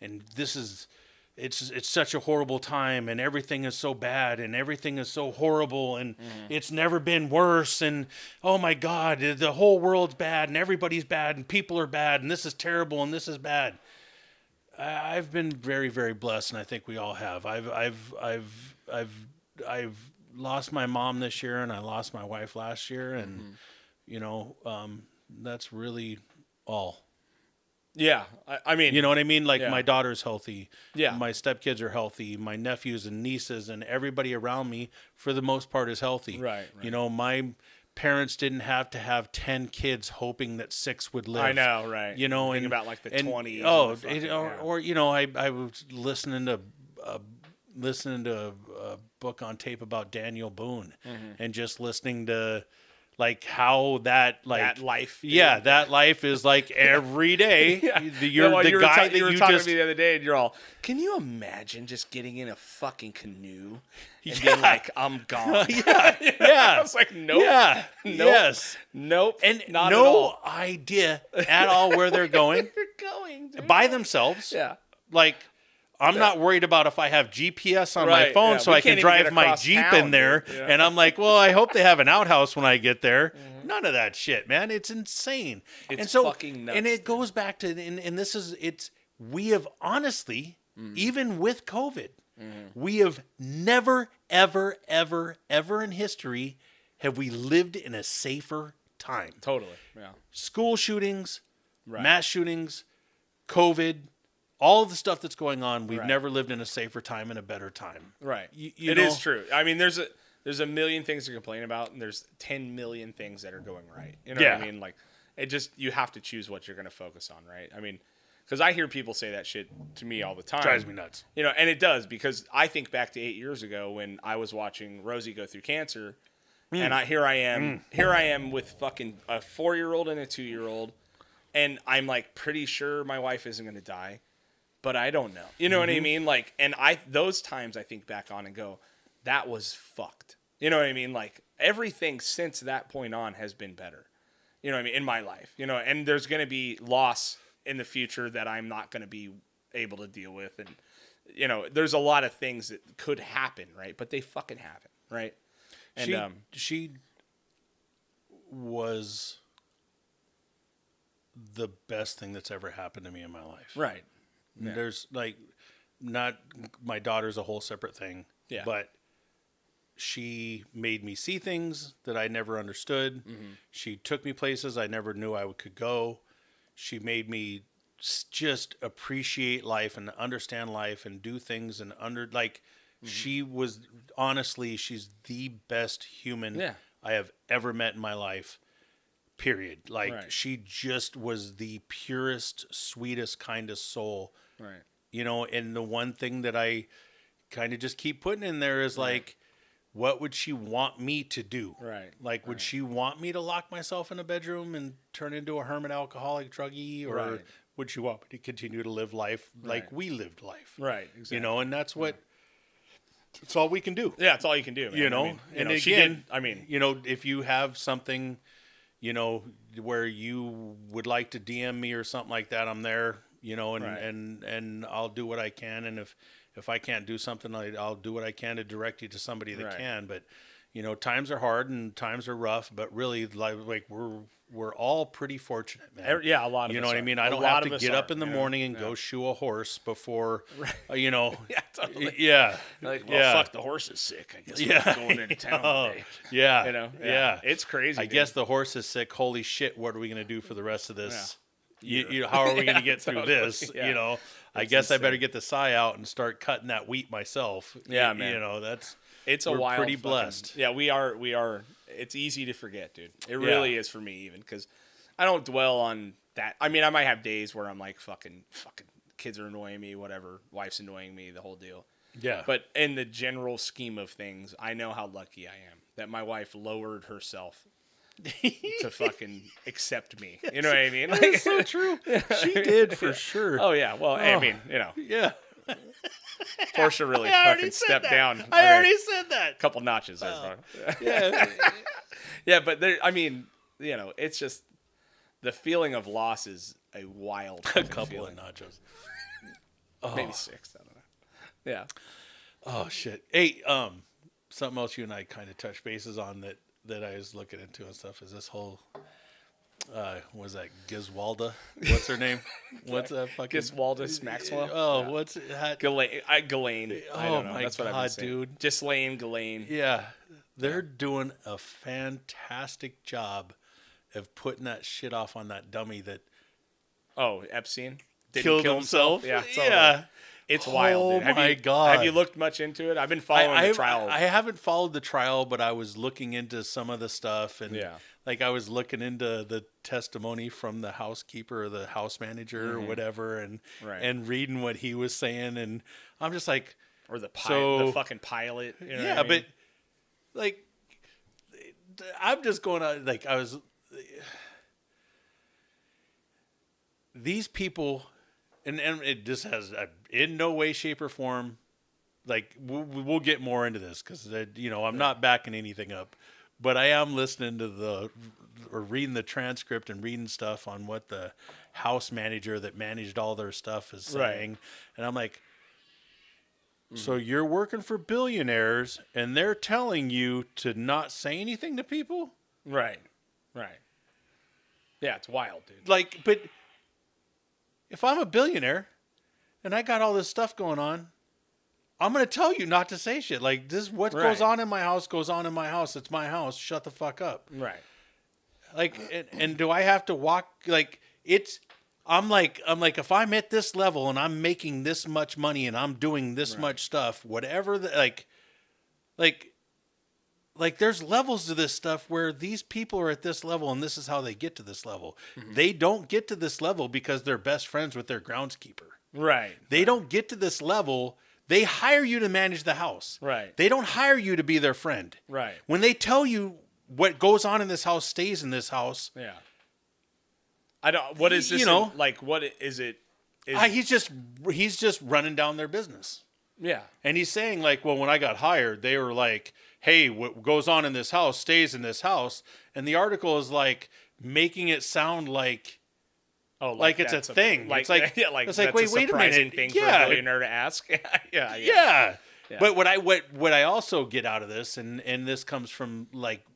and this is it's it's such a horrible time and everything is so bad and everything is so horrible and it's never been worse and oh my god the whole world's bad and everybody's bad and people are bad and this is terrible and this is bad I- I've been very, very blessed, and I think we all have. I've, I've, I've, I've, I've lost my mom this year, and I lost my wife last year, and Mm-hmm. you know, um, that's really all. Yeah, I, I mean, You know what I mean? Like Yeah. my daughter's healthy. Yeah. My stepkids are healthy. My nephews and nieces and everybody around me, for the most part, is healthy. Right, You know, my parents didn't have to have ten kids hoping that six would live. I know, right? You know, Think and about like the and-. Oh, it- or, or you know, I I was listening to uh, listening to a, a book on tape about Daniel Boone, Mm-hmm. and just listening to like how that like that life. yeah, that life is like every day. Yeah. the, you're No, the you guy ta- that you were you talking just to me the other day, and you're all, "Can you imagine just getting in a fucking canoe and Yeah. like, I'm gone?" yeah yeah I was like, "Nope, yeah Nope. yes nope, and not at no all." idea at all where they're going You're going dude. by themselves. Yeah, like I'm not worried about if I have GPS on my phone yeah. so We I can drive my Jeep town, in there. Yeah. And I'm like, well, I hope they have an outhouse when I get there. Mm-hmm. None of that shit, man. It's insane. It's and so, fucking nuts, And it goes back to, and, and this is, it's, we have honestly, Mm-hmm. even with COVID, we have never, ever, ever, ever in history have we lived in a safer time totally. Yeah, school shootings, Right. mass shootings, COVID, all the stuff that's going on. We've Right. never lived in a safer time and a better time. right. You- It you is true. I mean, there's a there's a million things to complain about, and there's ten million things that are going right. You know what I mean? Like, it just you have to choose what you're going to focus on, right? I mean, because I hear people say that shit to me all the time. It drives me nuts. You know, and it does because I think back to eight years ago when I was watching Rosie go through cancer, Hmm. and I here I am, here I am with fucking a four year old and a two year old, and I'm like pretty sure my wife isn't going to die, but I don't know. You know what I mean? Like, and I those times I think back on and go, that was fucked. You know what I mean? Like everything since that point on has been better. You know what I mean? In my life, you know, and there's going to be loss in the future that I'm not going to be able to deal with, and you know, there's a lot of things that could happen, right? But they fucking happen, right? And she um, she was the best thing that's ever happened to me in my life. right, Yeah. There's like not my daughter's a whole separate thing. Yeah. But she made me see things that I never understood. Mm-hmm. She took me places I never knew I could go. She made me just appreciate life and understand life and do things and under like Mm-hmm. she was honestly she's the best human Yeah. I have ever met in my life. Period. Like Right. she just was the purest, sweetest, kindest soul right, you know and the one thing that i kind of just keep putting in there is like what would she want me to do right, like would she want me to lock myself in a bedroom and turn into a hermit alcoholic druggie or Right. would she want me to continue to live life like Right. we lived life right. Exactly. you know and that's what it's all we can do yeah, that's all you can do. Man. you know I mean, you and know, she again did- I mean, you know if you have something you know where you would like to dm me or something like that i'm there you know and Right. and and i'll do what i can and if if i can't do something I, i'll do what i can to direct you to somebody that Right. can but you know times are hard and times are rough but really like, like we're we're all pretty fortunate man yeah, a lot of you know what I mean? I A don't have to get up in the know? morning and Yeah. go shoe a horse before, uh, you know. Yeah, totally. Yeah. Like, well, yeah. fuck, the horse is sick. I guess Yeah. we're going into town Oh, today. yeah. You know, Yeah. it's crazy. I dude. guess the horse is sick. Holy shit! What are we gonna do for the rest of this? You, you, how are we Yeah, gonna get through totally. this? Yeah. You know, I guess I better get the sigh out and start cutting that wheat myself. Yeah, Y- man. You know, that's it's a we're wild. pretty fucking- blessed. Yeah, we are. We are. It's easy to forget, dude. It Yeah. really is for me, even because I don't dwell on that. I mean, I might have days where I'm like, fucking, fucking, kids are annoying me, whatever, wife's annoying me, the whole deal. yeah. But in the general scheme of things, I know how lucky I am that my wife lowered herself to fucking accept me. You know what I mean? Like, That's so true. She did for sure. oh yeah. Well, I Oh. mean, you know, yeah. Portia really I already fucking said stepped that. down. I Okay, already said that. a couple notches there. Oh. bro. Yeah. yeah, but there. I mean, you know, it's just the feeling of loss is a wild a couple feeling. of nachos. maybe six. I don't know. Yeah. Oh shit. Hey, um, something else you and I kind of touched bases on that that I was looking into and stuff is this whole. Uh, was that Gizwalda? What's her name? What's that fucking? Giswaldus Maxwell. Oh, Yeah. what's that? Ghislaine. I, Ghislaine. I Oh don't know. my That's what God, dude. Ghislaine, Ghislaine. yeah, they're doing a fantastic job of putting that shit off on that dummy that Oh, Epstein. Didn't killed kill himself. Yeah. totally. yeah. It's wild. Oh Dude. Have my you, God. Have you looked much into it? I've been following I, the trial. I haven't followed the trial, but I was looking into some of the stuff, and Yeah. like I was looking into the testimony from the housekeeper or the house manager or whatever, and Mm-hmm. Right. and reading what he was saying, and I'm just like, or the pi- So- the fucking pilot. You know yeah, I mean? but like, I'm just going on. Like I was, these people, and and it just has uh, in no way, shape, or form. Like we'll, we'll get more into this because you know I'm not backing anything up, but I am listening to the or reading the transcript and reading stuff on what the house manager that managed all their stuff is Right. saying, and I'm like, so you're working for billionaires and they're telling you to not say anything to people? right, right. Yeah, it's wild, dude. Like, but if I'm a billionaire and I got all this stuff going on, I'm going to tell you not to say shit. Like, this what Right. goes on in my house goes on in my house. It's my house. Shut the fuck up. Right. Like, and, and do I have to walk? Like, it's. I'm like, I'm like, if I'm at this level and I'm making this much money and I'm doing this much stuff, whatever, the, like, like, like, there's levels to this stuff where these people are at this level and this is how they get to this level. They don't get to this level because they're best friends with their groundskeeper. Right. They don't get to this level. They hire you to manage the house. Right. They don't hire you to be their friend. Right. When they tell you what goes on in this house stays in this house, Yeah. I don't. What is this You know. in- like what i- is it? is Ah, he's just he's just running down their business. yeah. And he's saying like, well, when I got hired, they were like, "Hey, what goes on in this house stays in this house." And the article is like making it sound like Oh, Like it's a that's thing. Like, It's like- yeah, like it's like, that's wait, a wait a minute. Thing Yeah. for a billionaire to ask. yeah, yeah, yeah. Yeah. But what I what what I also get out of this, and and this comes from like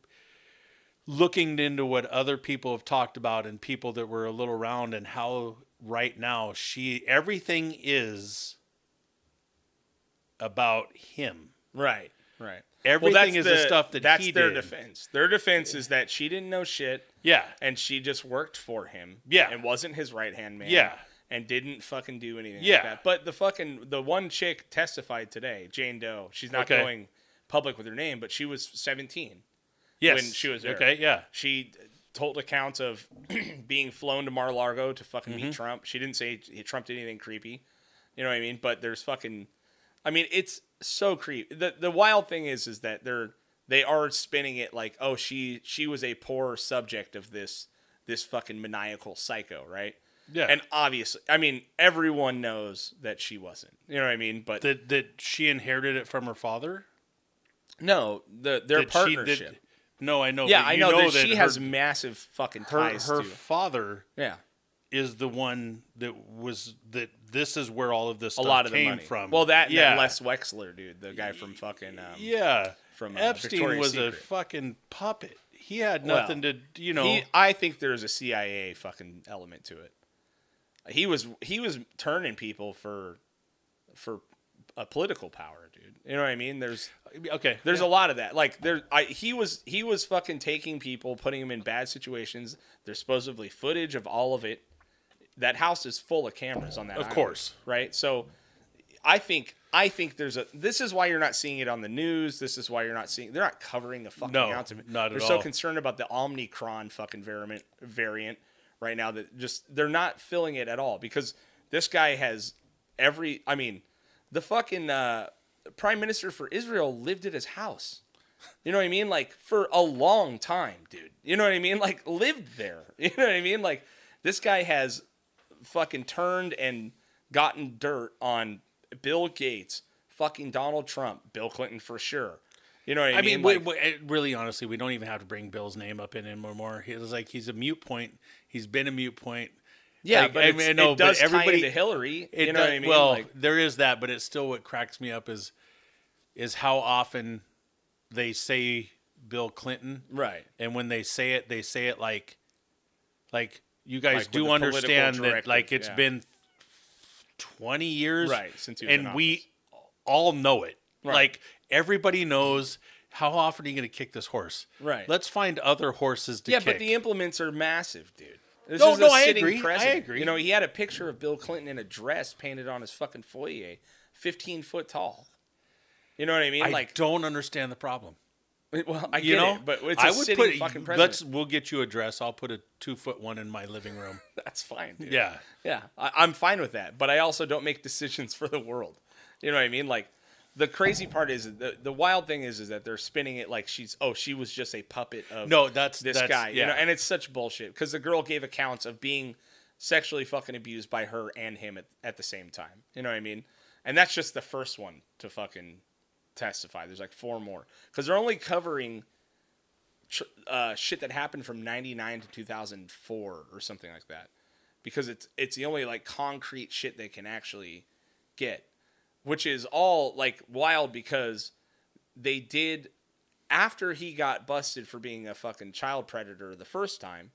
looking into what other people have talked about and people that were a little around and how right now she everything is about him. Right, right. Everything is the stuff that that's he their did. defense. Their defense is that she didn't know shit Yeah. and she just worked for him. Yeah. and wasn't his right hand man. Yeah. and didn't fucking do anything. Yeah. like that. but the fucking the one chick testified today, Jane Doe. She's not Okay. going public with her name, but she was 17. Yes. When she was there. Okay, yeah. She told accounts of being flown to Mar-a-Lago to fucking Mm-hmm. meet Trump. She didn't say he, Trump did anything creepy. You know what I mean? But there's fucking I mean, it's so creepy. The the wild thing is is that they're they are spinning it like, oh, she she was a poor subject of this this fucking maniacal psycho, right? Yeah. And obviously, I mean, everyone knows that she wasn't. You know what I mean? But that that she inherited it from her father? no, the their That she partnership. no, I know. yeah, but I you know, that, she her- has massive fucking her ties her to. father Yeah, is the one that was that this is where all of this a lot of the came money from. Well, that yeah, that Les Wexner dude, the guy from fucking um, yeah. from, uh, Epstein Victoria's was a fucking puppet. He had Well, nothing to, you know. He, I think there's a CIA fucking element to it. He was he was turning people for for a political power, dude. You know what I mean? There's okay, there's a lot of that. Like there, I he was he was fucking taking people, putting them in bad situations. There's supposedly footage of all of it. That house is full of cameras on that. Of island, course. right? So, I think I think there's a. This is why you're not seeing it on the news. This is why you're not seeing. They're not covering a fucking No, ounce of it. not at They're so all. concerned about the Omnicron fucking variant variant right now that just they're not filling it at all because this guy has every. I mean, the fucking uh, prime minister for Israel lived at his house. You know what I mean? Like for a long time, dude. You know what I mean? Like lived there. You know what I mean? Like this guy has fucking turned and gotten dirt on Bill Gates, fucking Donald Trump, Bill Clinton for sure. You know what I, mean? I mean? mean, Like, we- it- really, honestly, we don't even have to bring Bill's name up in anymore. He was like, he's a mute point. He's been a mute point. yeah, like, but I mean, no, it but everybody- tie into Hillary. It you know does- what I mean? Well, like, there is that, but it's still what cracks me up is is how often they say Bill Clinton, right. and when they say it, they say it like, like you guys Like do understand that, like it's yeah. been twenty years, Right, since and we all know it. Right. Like everybody knows. How often are you going to kick this horse? Right. Let's find other horses to Yeah, kick. but the implements are massive, dude. This No, is no, a I sitting agree. I agree. You know, he had a picture of Bill Clinton in a dress painted on his fucking foyer, 15 foot tall. You know what I mean? I like, don't understand the problem. well, I get you know, it, but it's a I would put fucking let's we'll get you a dress. I'll put a two foot one in my living room. That's fine, dude. Yeah, Yeah, I, I'm fine with that, but I also don't make decisions for the world. You know what I mean? Like, the crazy part is the the wild thing is is that they're spinning it like she's oh she was just a puppet of no, that's this that's, guy. Yeah, You know, and it's such bullshit because the girl gave accounts of being sexually fucking abused by her and him at, at the same time. You know what I mean? And that's just the first one to fucking testify. There's like four more because they're only covering tr- uh, shit that happened from '99 to 2004 or something like that because it's it's the only like concrete shit they can actually get, which is all like wild because they did after he got busted for being a fucking child predator the first time.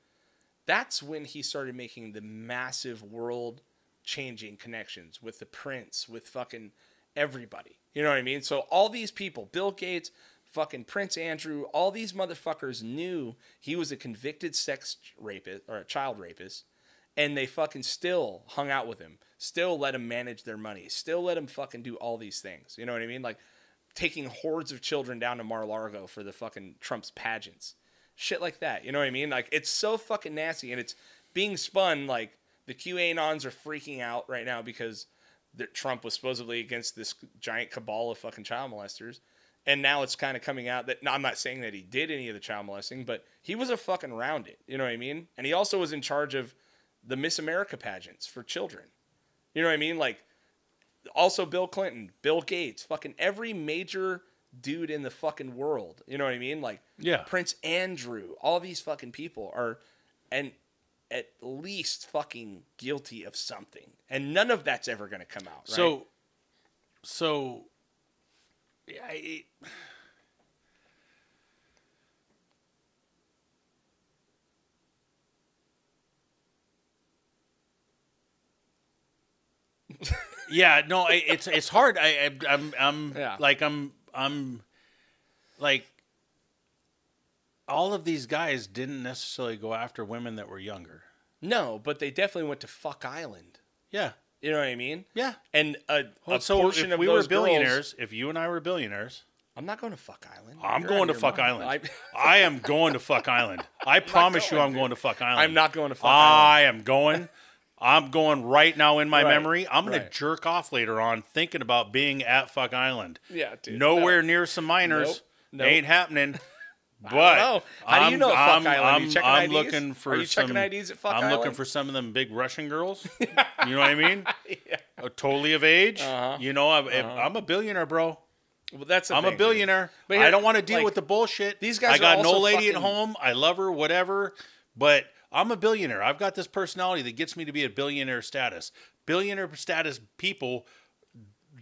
That's when he started making the massive world changing connections with the prince, with fucking everybody. You know what I mean? So all these people, Bill Gates, fucking Prince Andrew, all these motherfuckers knew he was a convicted sex rapist or a child rapist, and they fucking still hung out with him, still let him manage their money, still let him fucking do all these things. You know what I mean? Like taking hordes of children down to Mar-a-Lago for the fucking Trump's pageants. Shit like that. You know what I mean? Like it's so fucking nasty and it's being spun like the QAnons are freaking out right now because that Trump was supposedly against this giant cabal of fucking child molesters. And now it's kind of coming out that now I'm not saying that he did any of the child molesting, but he was a fucking round it. You know what I mean? And he also was in charge of the Miss America pageants for children. You know what I mean? Like, also Bill Clinton, Bill Gates, fucking every major dude in the fucking world. You know what I mean? Like, Yeah. Prince Andrew, all these fucking people are, and at least fucking guilty of something, and none of that's ever gonna come out. Right? So, so, yeah, it, yeah, no, I, it's it's hard. I, I I'm I'm Yeah. like I'm I'm like all of these guys didn't necessarily go after women that were younger. no, but they definitely went to fuck Island. Yeah, You know what I mean? yeah. And a, a so portion if of we were those girls- if you and I were billionaires, I'm not going to fuck Island. I'm You're going to fuck. Island. I, I am going to fuck Island. I promise you, I'm going to fuck Island. I'm not going to fuck Island. I am going. I'm going right now in my Right, memory. I'm going right. to jerk off later on thinking about being at fuck Island. Yeah, dude. Nowhere near some minors. Nope, nope. Ain't happening. But. How do you I'm- know at Fuck I'm, Island? You I'm, checking I'm IDs? looking for Are you checking some, IDs at Fuck I'm looking for some of them big Russian girls. you know what I mean? Uh, totally of age. Uh-huh. You know, I, I'm a billionaire, bro. Well, that's I'm thing, a billionaire. But I don't want to deal like, with the bullshit. these guys I got are no lady at home. I love her, whatever. But I'm a billionaire. I've got this personality that gets me to be a billionaire status. Billionaire status people,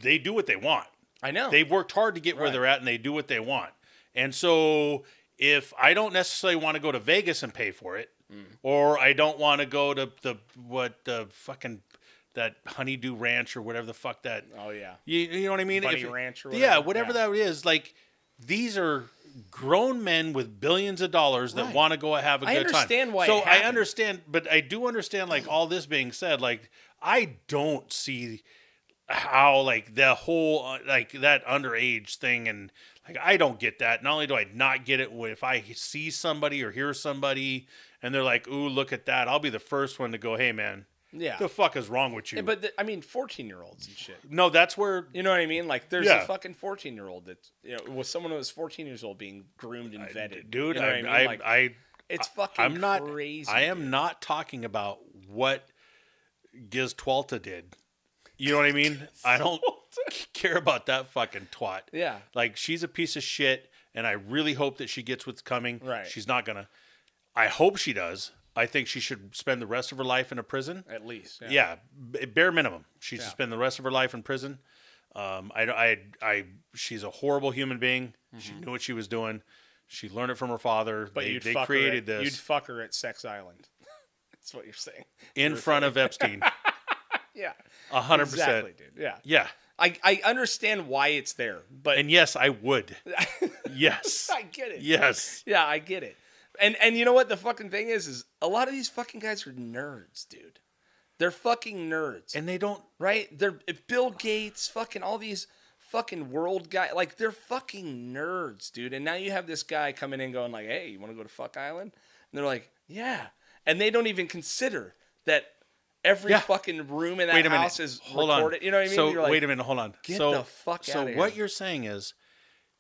they do what they want. I know. They've worked hard to get where they're at, and they do what they want. And so, if I don't necessarily want to go to Vegas and pay for it, Mm. or I don't want to go to the what the fucking that honeydew ranch or whatever the fuck that oh yeah. you, you know what I mean? Bunny If- Ranch or Yeah, whatever? whatever that is. Like these are grown men with billions of dollars that Right. want to go and have a I good time. I understand why So I understand, but I do understand. Like all this being said, like I don't see how like the whole uh, like that underage thing and like I don't get that. Not only do I not get it if I see somebody or hear somebody and they're like, "Ooh, look at that," I'll be the first one to go, "Hey, man, Yeah. the fuck is wrong with you?" Yeah, but the, I mean, 14 year olds and shit. no, that's where You know what I mean? Like, there's Yeah. a fucking 14 year old that you know was someone who was 14 years old being groomed and vetted. dude. you know I, I mean? I, like, I, it's fucking I'm not crazy. I am dude. not talking about what Giz Twalta did. You know what I mean? I don't care about that fucking twat. Yeah. Like she's a piece of shit, and I really hope that she gets what's coming. Right. She's not gonna. I hope she does. I think she should spend the rest of her life in a prison. At least. Yeah. Yeah, b- bare minimum. She should Yeah. spend the rest of her life in prison. Um, I, I, I, she's a horrible human being. She knew what she was doing. She learned it from her father. Mm-hmm. But they you'd they fuck created her at, You'd fuck her at Sex Island. That's what you're saying. in front of Epstein. Yeah. A hundred Exactly, percent. dude. Yeah. Yeah. I, I understand why it's there, but And yes, I would. Yes. I get it. yes. Yeah, I get it. And and you know what the fucking thing is is a lot of these fucking guys are nerds, dude. They're fucking nerds. And they don't. right? They're uh, Bill Gates, fucking all these fucking world guy like they're fucking nerds, dude. And now you have this guy coming in going like, "Hey, you want to go to Fuck Island?" And they're like, "Yeah." And they don't even consider that every Yeah. fucking room in that Wait a minute. house is hold recorded. on. You know what I mean? So like, wait a minute. Hold on. "Get so the fuck so outta what here." you're saying is,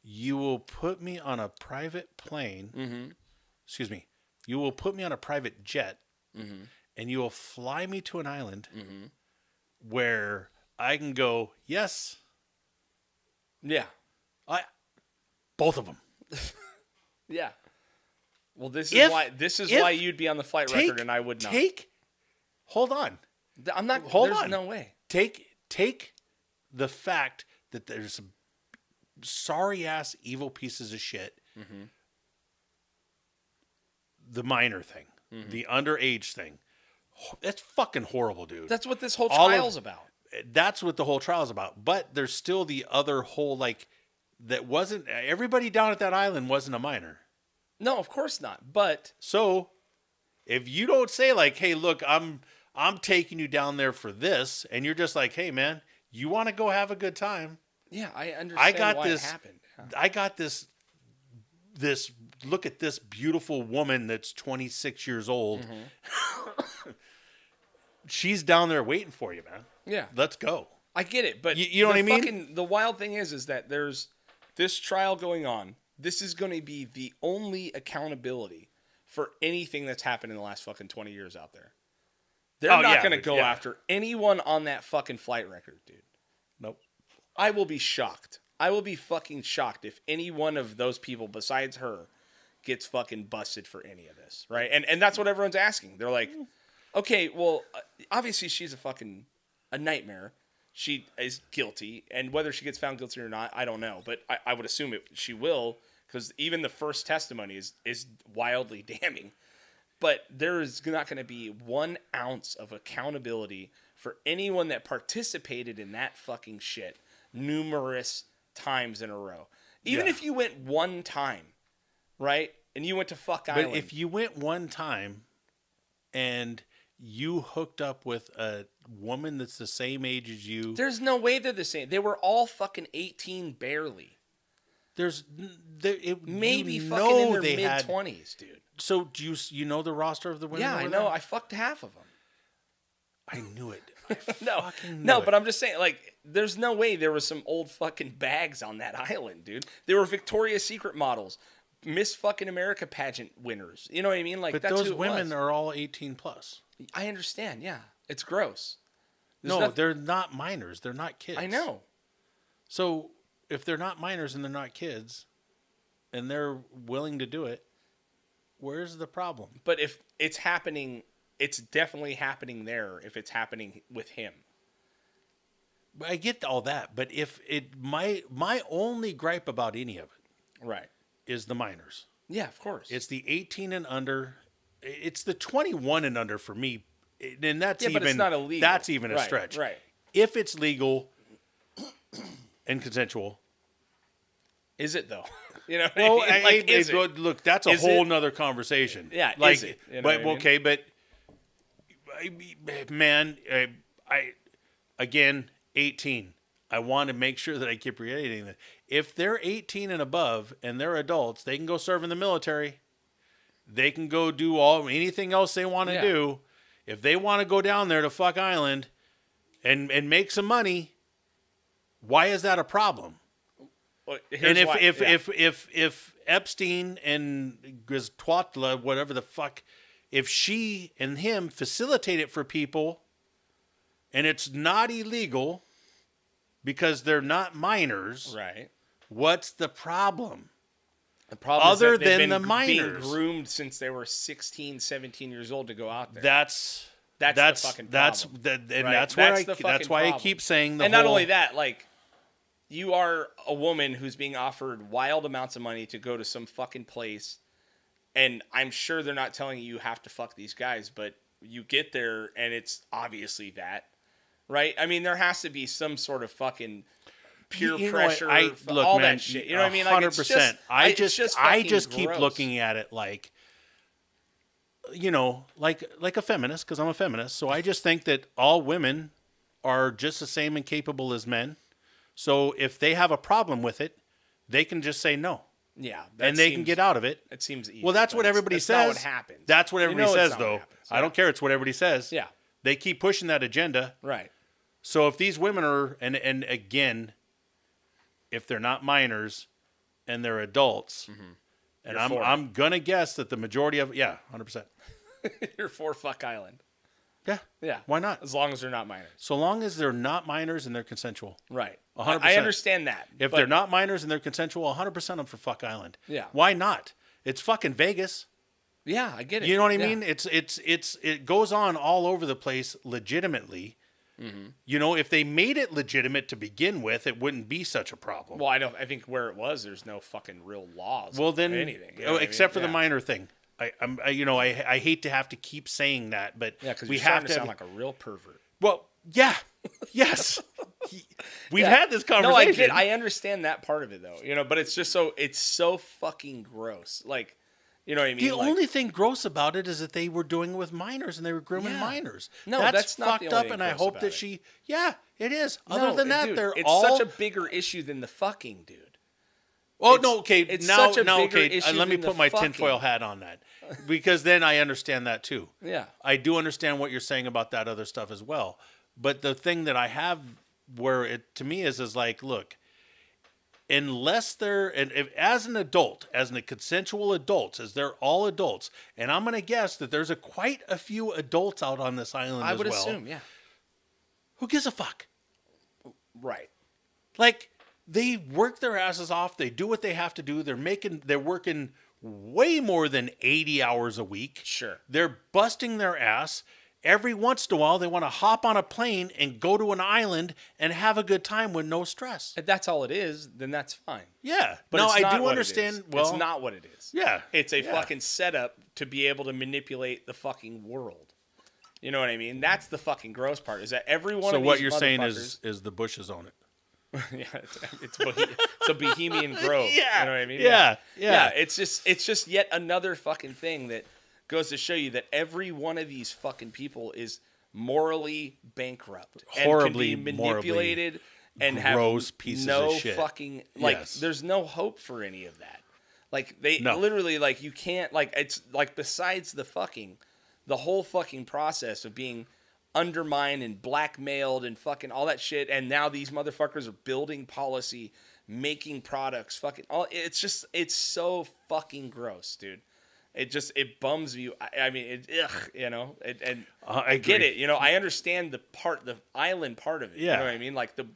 you will put me on a private plane. Mm-hmm. Excuse me. You will put me on a private jet, Mm-hmm. and you will fly me to an island Mhm. where I can go. Yes, Yeah. I. Both of them. Yeah. Well, this is If- why this is if- why you'd be on the flight Take record and I would not. take. Hold on. I'm not. Hold there's on. no way. take take the fact that there's some sorry ass evil pieces of shit. Mm-hmm. The minor thing, Mm-hmm. the underage thing. That's fucking horrible, dude. That's what this whole All of- about. That's what the whole trial is about. But there's still the other whole like that wasn't everybody down at that island wasn't a minor. No, of course not. But So if you don't say like, "Hey, look, I'm I'm taking you down there for this," and you're just like, "Hey, man, you want to go have a good time?" yeah, I understand I got why this- it happened. Yeah. I got this this look at this beautiful woman that's 26 years old. Mm-hmm. She's down there waiting for you, man. Yeah, Let's go. I get it, but You- you know what I mean? Fucking, the wild thing is, is that there's this trial going on. This is going to be the only accountability for anything that's happened in the last fucking twenty years out there. They're Oh, not yeah, going to go yeah. after anyone on that fucking flight record, dude. Nope. I will be shocked. I will be fucking shocked if any one of those people besides her gets fucking busted for any of this, right? And and that's what everyone's asking. They're like, okay, well, uh, obviously she's a fucking a nightmare. She is guilty, and whether she gets found guilty or not, I don't know. But I, I would assume it she will, because even the first testimony is is wildly damning. But there is not going to be one ounce of accountability for anyone that participated in that fucking shit numerous times in a row. Even Yeah. if you went one time, right? And you went to fuck But island. if you went one time and you hooked up with a woman that's the same age as you, There's no way they're the same. They were all fucking 18 barely. there's there, it, Maybe fucking in their mid 20s, dude. So do you you know the roster of the women? Yeah, I know. there? I fucked half of them. I knew it. I No, fucking no, knew but. I'm just saying, like, there's no way there was some old fucking bags on that island, dude. They were Victoria's Secret models, Miss fucking America pageant winners. You know what I mean? Like, But that's those women was. are all 18 plus. I understand. Yeah, it's gross. There's no, noth- they're not minors. They're not kids. I know. So if they're not minors and they're not kids, and they're willing to do it, where's the problem? But if it's happening, it's definitely happening there. If it's happening with him, I get all that, but if it my my only gripe about any of it right? is the minors. Yeah, of course. It's the 18 and under. It's the 21 and under for me, and that's yeah, even but it's not illegal. That's even a Right, stretch. right? If it's legal and consensual, Is it though? You know, well, I mean? like, I- is I- it? look, that's a Is whole it? nother conversation. Yeah, like, it? You know but I mean? okay, but man, I, I again, 18. I want to make sure that I keep reiterating that if they're 18 and above and they're adults, they can go serve in the military. They can go do all anything else they want to Yeah. do. If they want to go down there to fuck island and and make some money, why is that a problem? Well, and if why- if, yeah. if if if Epstein and Giztwatla, whatever the fuck, if she and him facilitate it for people, and it's not illegal because they're not minors, right. what's the problem? The problem Other is that than been the g- being groomed since they were 16, 17 years old to go out there. That's That's the that's fucking that's problem. that, and Right? that's That's I that's fucking why I keep saying the and not only that, like you are a woman who's being offered wild amounts of money to go to some fucking place, and I'm sure they're not telling you you have to fuck these guys, but you get there and it's obviously that, right? I mean, there has to be some sort of fucking peer You know pressure, I look, all man, that shit. You know what I mean? Like, Hundred it's just- percent. I it's just, I just keep gross. looking at it like, you know, like like a feminist because I'm a feminist. So I just think that all women are just the same and capable as men. So if they have a problem with it, they can just say no, Yeah, and they can get out of it. It seems easy. Well, that's what everybody that's says. Not what happens. That's what You everybody know says, though. happens. I don't care. It's what everybody says. Yeah. They keep pushing that agenda. Right. So if these women are and and again, if they're not minors and they're adults, and Mm-hmm. You're I'm. I'm gonna guess that the majority of yeah, hundred percent. You're for fuck island. Yeah. Yeah. Why not? As long as they're not minors. So long as they're not minors and they're consensual. Right. A hundred I- I understand that. If but- they're not minors and they're consensual, hundred percent I'm for fuck island. Yeah. Why not? It's fucking Vegas. Yeah, I get it. You know what I Yeah. mean? It's it's it's it goes on all over the place legitimately. Mm-hmm. You know, if they made it legitimate to begin with, it wouldn't be such a problem. Well, I don't. I think where it was, there's no fucking real laws. Well, then, anything. you know oh, I except mean? for the minor thing. I, I'm, I, you know, I, I hate to have to keep saying that, but Yeah, because we have to. sound like a real pervert. well, yeah, yes, we've Yeah. had this conversation. No, I conversation. get. I understand that part of it though. You know, but it's just so it's so fucking gross. Like, you know what I mean? the Like, only thing gross about it is that they were doing it with minors and they were grooming Yeah. minors. No, that's, that's not fucked only up, and I hope that it. she. Yeah, it is. no, Other than that, dude, they're it's all. such a bigger issue than the fucking dude. Oh It's- no, okay. it's now, such a now, bigger okay. uh, issue let me put my fucking- tinfoil hat on that, because then I understand that too. Yeah. I do understand what you're saying about that other stuff as well. But the thing that I have where it to me is is like, look, unless they're and if, as an adult, as a consensual adults, as they're all adults, and I'm gonna guess that there's a quite a few adults out on this island I would well. assume, yeah. Who gives a fuck? Right. Like they work their asses off. They do what they have to do. They're making. They're working way more than 80 hours a week. Sure. They're busting their ass. Every once in a while, they want to hop on a plane and go to an island and have a good time with no stress. If that's all it is, then that's fine. Yeah, But no, it's I do what it understand. is. Well, it's not what it is. Yeah, It's a yeah. fucking setup to be able to manipulate the fucking world. You know what I mean? That's the fucking gross part. Is that every one So of what you're saying is is the Bushes own it. yeah, it's it's, it's a Bohemian Grove. Yeah. you know what I mean? Yeah, yeah. It's just it's just yet another fucking thing that goes to show you that every one of these fucking people is morally bankrupt, Horribly and can be morally manipulated, and gross have pieces no of shit. fucking like. Yes. There's no hope for any of that. Like they No. literally like you can't like it's like besides the fucking the whole fucking process of being undermined and blackmailed and fucking all that shit and now these motherfuckers are building policy making products fucking all it's just it's so fucking gross dude it just it bums you i, I mean it, ugh, you know it, and Uh, I get it you know i understand the part the island part of it you Yeah. know what i mean like the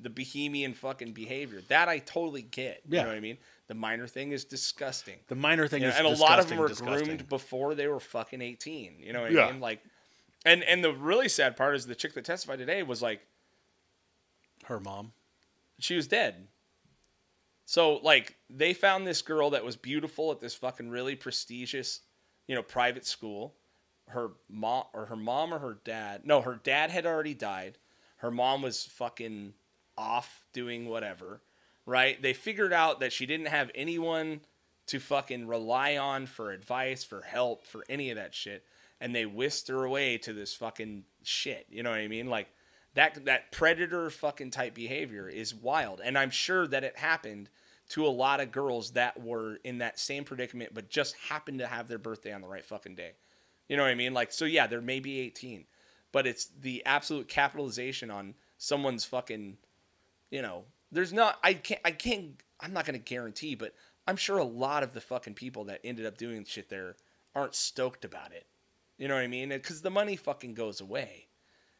the bohemian fucking behavior that i totally get you Yeah. know what i mean the minor thing is disgusting The minor thing you know, is and a lot of them were disgusting. groomed before they were fucking 18 you know what Yeah. i mean like and and the really sad part is the chick that testified today was like Her mom. she was dead so like they found this girl that was beautiful at this fucking really prestigious you know private school. Her mom or her mom or her dad no her dad had already died. Her mom was fucking off doing whatever right? They figured out that she didn't have anyone to fucking rely on for advice for help for any of that shit. And they whisked her away to this fucking shit you know what i mean? Like that that predator fucking type behavior is wild. And i'm sure that it happened to a lot of girls that were in that same predicament but just happened to have their birthday on the right fucking day. You know what i mean? Like so yeah they're maybe 18 but it's the absolute capitalization on someone's fucking you know there's not i can't i can't i'm not going to guarantee but i'm sure a lot of the fucking people that ended up doing shit there aren't stoked about it. You know what i mean? Because the money fucking goes away.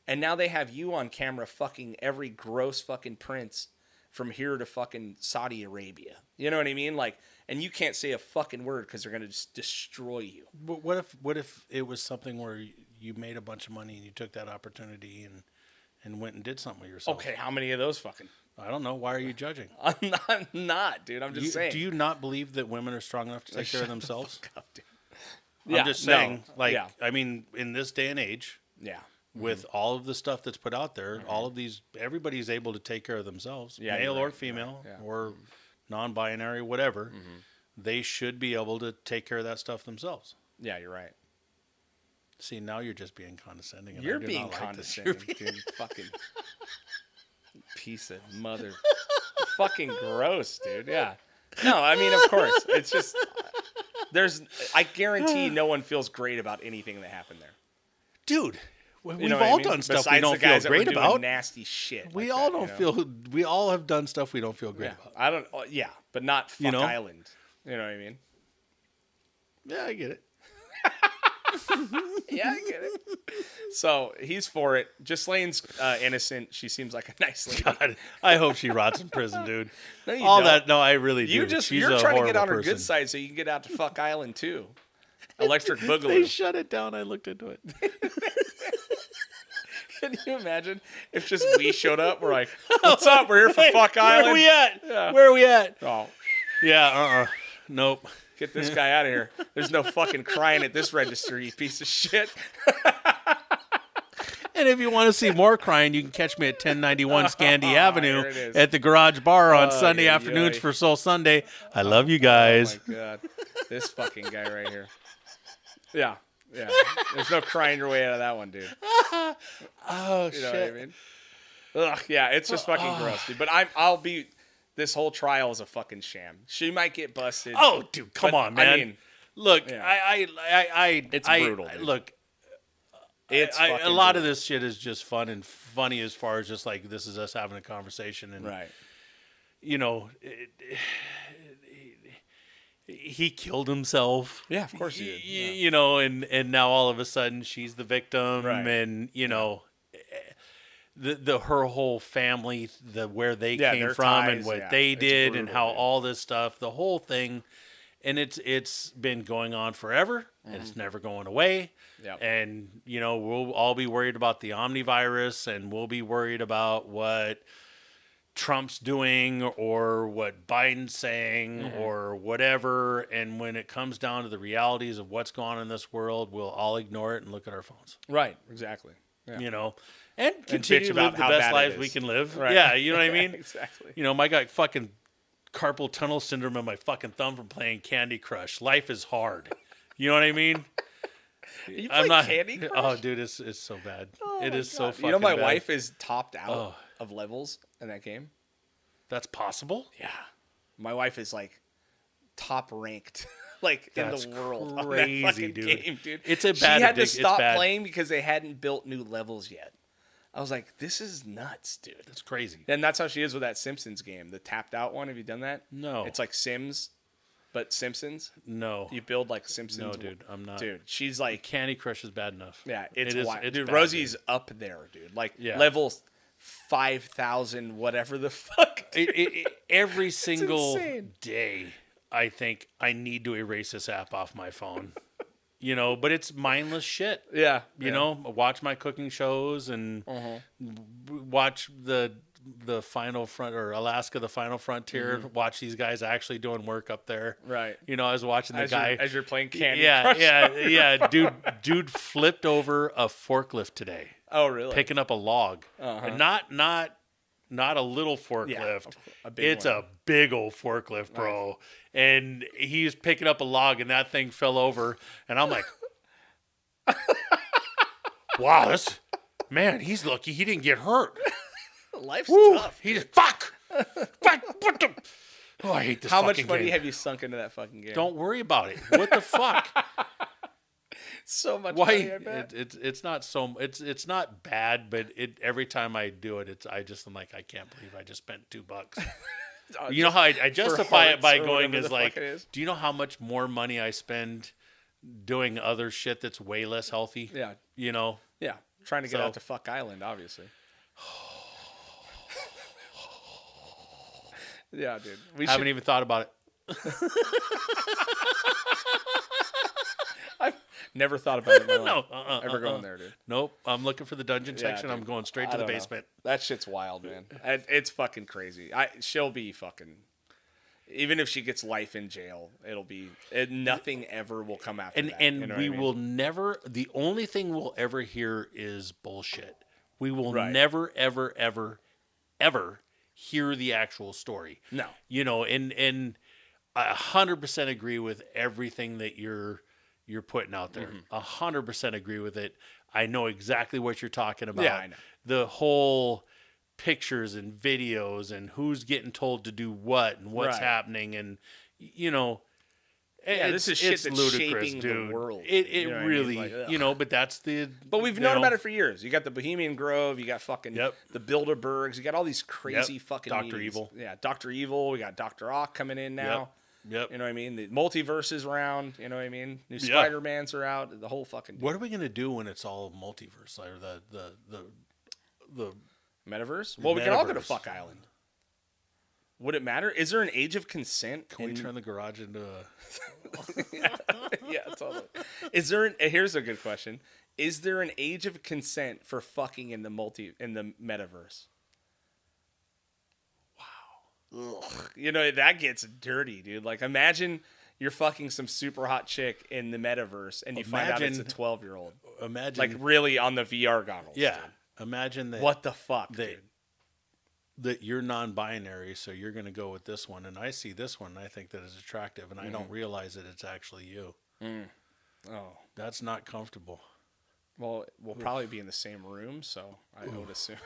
And now they have you on camera fucking every gross fucking prince from here to fucking Saudi Arabia. You know what I mean? Like, and you can't say a fucking word because they're gonna just destroy you. But what if what if it was something where you made a bunch of money and you took that opportunity and and went and did something with yourself? Okay, how many of those fucking? I don't know. Why are you judging? I'm not, I'm not dude. I'm just You- saying. do you not believe that women are strong enough to take care of themselves? Yeah, I'm just no, saying, like, yeah, I mean, in this day and age, yeah, with mm. all of the stuff that's put out there, all mm-hmm. of these, everybody's able to take care of themselves, Yeah, male you're or right. female, Yeah, or non-binary, whatever. Mm-hmm. They should be able to take care of that stuff themselves. yeah. You're right. See, now you're just being condescending. And I You're do being not like this. You're condescending, dude. fucking piece of mother. fucking gross, dude. Yeah. No, I mean, of course. It's just there's. I guarantee no one feels great about anything that happened there. dude. We- You We've know what I all mean? done stuff we don't the guys feel great about. Nasty shit. We like all that, don't know? feel. We all have done stuff we don't feel great Yeah. about. I don't. oh, Yeah, but not fuck You know? Island. You know what I mean? Yeah, I get it. Yeah, I get it. So he's for it. Ghislaine's uh, innocent. She seems like a nice lady. God, I hope she rots in prison, dude. No, you all don't. that. No, I really do. You just She's you're trying to get on her person. good side so you can get out to fuck Island too. Electric Boogaloo. They shut it down. I looked into it. Can you imagine if just we showed up? We're like, "What's up? We're here for Fuck Where Island." are we at? Yeah. Where are we at? Oh, Yeah. Uh. uh Nope. get this guy out of here. There's no fucking crying at this register, you piece of shit. And if you want to see more crying, you can catch me at 1091 Scandia Avenue There it is. at the Garage Bar on Oh, Sunday yeah, afternoons yeah. for Soul Sunday. I love you guys. Oh my god, this fucking guy right here. Yeah, yeah. There's no crying your way out of that one, dude. oh You know shit. what I mean? Ugh, yeah, it's just fucking gross, dude. But I'm, I'll be. This whole trial is a fucking sham. She might get busted. Oh, dude, come on, man. I mean, look, yeah. I, I, I, I, It's I- brutal, dude. Look, it's I, a lot of this shit is just fun and funny as far as just like this is us having a conversation and Right. you know, it, he killed himself. Yeah, of course he did, yeah. You know, and and now all of a sudden she's the victim, Right. and you know, eh, the the her whole family, the where they Yeah, came from ties, and what yeah, they did, and how all this stuff, the whole thing, and it's it's been going on forever, and Mm-hmm. it's never going away. Yep. And you know, we'll all be worried about the omnivirus, and we'll be worried about what Trump's doing or what Biden's saying Mm-hmm. or whatever. And when it comes down to the realities of what's going on in this world, we'll all ignore it and look at our phones. Right. Exactly. Yeah. You know, and continue to about live the how best lives we can live. Right. Yeah, you know what I mean. exactly. You know, my guy fucking carpal tunnel syndrome in my fucking thumb from playing Candy Crush. Life is hard. You know what I mean? I'm not. Candy Crush? Oh, dude, it's it's so bad. Oh it is so God. fucking. You know, my bad. wife is topped out Oh. Of levels in that game. That's possible. Yeah. My wife is like top ranked, like That's in the world. crazy, dude. Game, dude. It's a bad. She had to addic- stop playing because they hadn't built new levels yet. I was like, this is nuts, dude. That's crazy. And that's how she is with that Simpsons game, the tapped out one. Have you done that? No. It's like Sims, but Simpsons. No, You build like Simpsons. no, dude, I'm not. Dude, she's like, Candy Crush is bad enough. yeah, it's It is- wild. it's dude, bad, Rosie's dude. up there, dude. Like Yeah. level five thousand, whatever the fuck. It, it, it- every single day, I think I need to erase this app off my phone. you know, but it's mindless shit. Yeah, You yeah. know, watch my cooking shows and Uh-huh. watch the the final front or Alaska, the final frontier. Watch these guys actually doing work up there. Mm-hmm. Right. You know, I was watching the As guy. you're, as you're playing Candy yeah, Crush. yeah, yeah, dude. Dude flipped over a forklift today. Oh, really? picking up a log, Uh-huh. and not not not a little forklift. a big it's one. a big old forklift, bro. And he's picking up a log, and that thing fell over, and I'm like, "Wow, this man, he's lucky he didn't get hurt." Life's Woo, tough. he just fuck, fuck, what the? Oh, I hate this. How much money game. have you sunk into that fucking game? Don't worry about it. What the fuck? so much Why? money. I bet. It, it's it's not so it's it's not bad, but it every time I do it, it's I just am like I can't believe I just spent two bucks. Uh, You know how I, I justify it by going is like, it is. do you know how much more money I spend doing other shit that's way less healthy? Yeah, You know, yeah. Trying to get So- out to Fuck Island, obviously. yeah, dude. We haven't should, even thought about it. Never thought about it. No, uh-uh, ever uh-uh. going there, dude. Nope. I'm looking for the dungeon Yeah, section. I'm going straight to the don't know. basement. That shit's wild, man. It's fucking crazy. I she'll be fucking. Even if she gets life in jail, it'll be it, nothing ever will come after And that. and you know we I mean? will never. The only thing we'll ever hear is bullshit. We will Right. never, ever, ever, ever hear the actual story. no. you know and and i 100% agree with everything that you're you're putting out there Mm-hmm. a 100% agree with it i know exactly what you're talking about Yeah, I know. the whole pictures and videos and who's getting told to do what and what's Right. happening and you know Yeah, this is shit that's ludicrous, shaping the world, It it you know what I mean? really, Like, ugh. you know, but that's the. But we've you known know, about it for years. You got the Bohemian Grove, you got fucking Yep. the Bilderbergs, you got all these crazy Yep. fucking Dr. meetings. Evil. Yeah, Doctor Evil. We got Doctor Ock coming in now. Yep. You know what I mean? The multiverse is around. You know what I mean? New Yeah. Spider Mans are out. The whole fucking What are we gonna do when it's all multiverse or the the the the metaverse. Well, we can all go to Fuck Island. Would it matter? Is there an age of consent? Can we turn the garage into a? yeah, totally. Is there? An, eh, here's a good question. Is there an age of consent for fucking in the multi in the metaverse? Ugh. You know that gets dirty, dude. Like, imagine you're fucking some super hot chick in the metaverse, and you find out it's a 12 year old, Imagine, like really on the VR goggles. yeah. dude. Imagine that. What the fuck, They- dude? that you're non-binary, so you're going to go with this one, and I see this one, and I think that is attractive, and I Mm-hmm. don't realize that it's actually you. Oh, That's not comfortable. well, we'll probably be in the same room, so I would assume.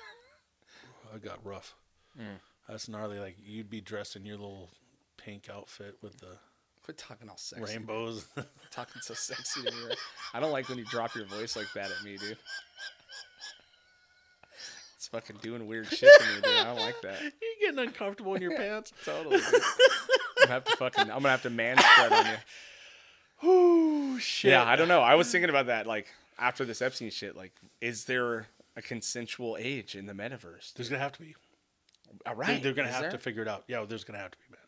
I got rough. Mm. That's gnarly. Like you'd be dressed in your little pink outfit with the Quit talking all sexy. rainbows. talking so sexy to me. right? I don't like when you drop your voice like that at me, dude. It's fucking doing weird shit to me, dude. I don't like that. You're getting uncomfortable in your pants. Totally. dude. I'm gonna have to fucking. I'm gonna have to man spread on you. Oh shit. Yeah, I don't know. I was thinking about that. Like after this Epstein shit, like, is there a consensual age in the metaverse? There's gonna have to be. All They're- They're gonna have there? to figure it out. Yeah, there's gonna have to be, man.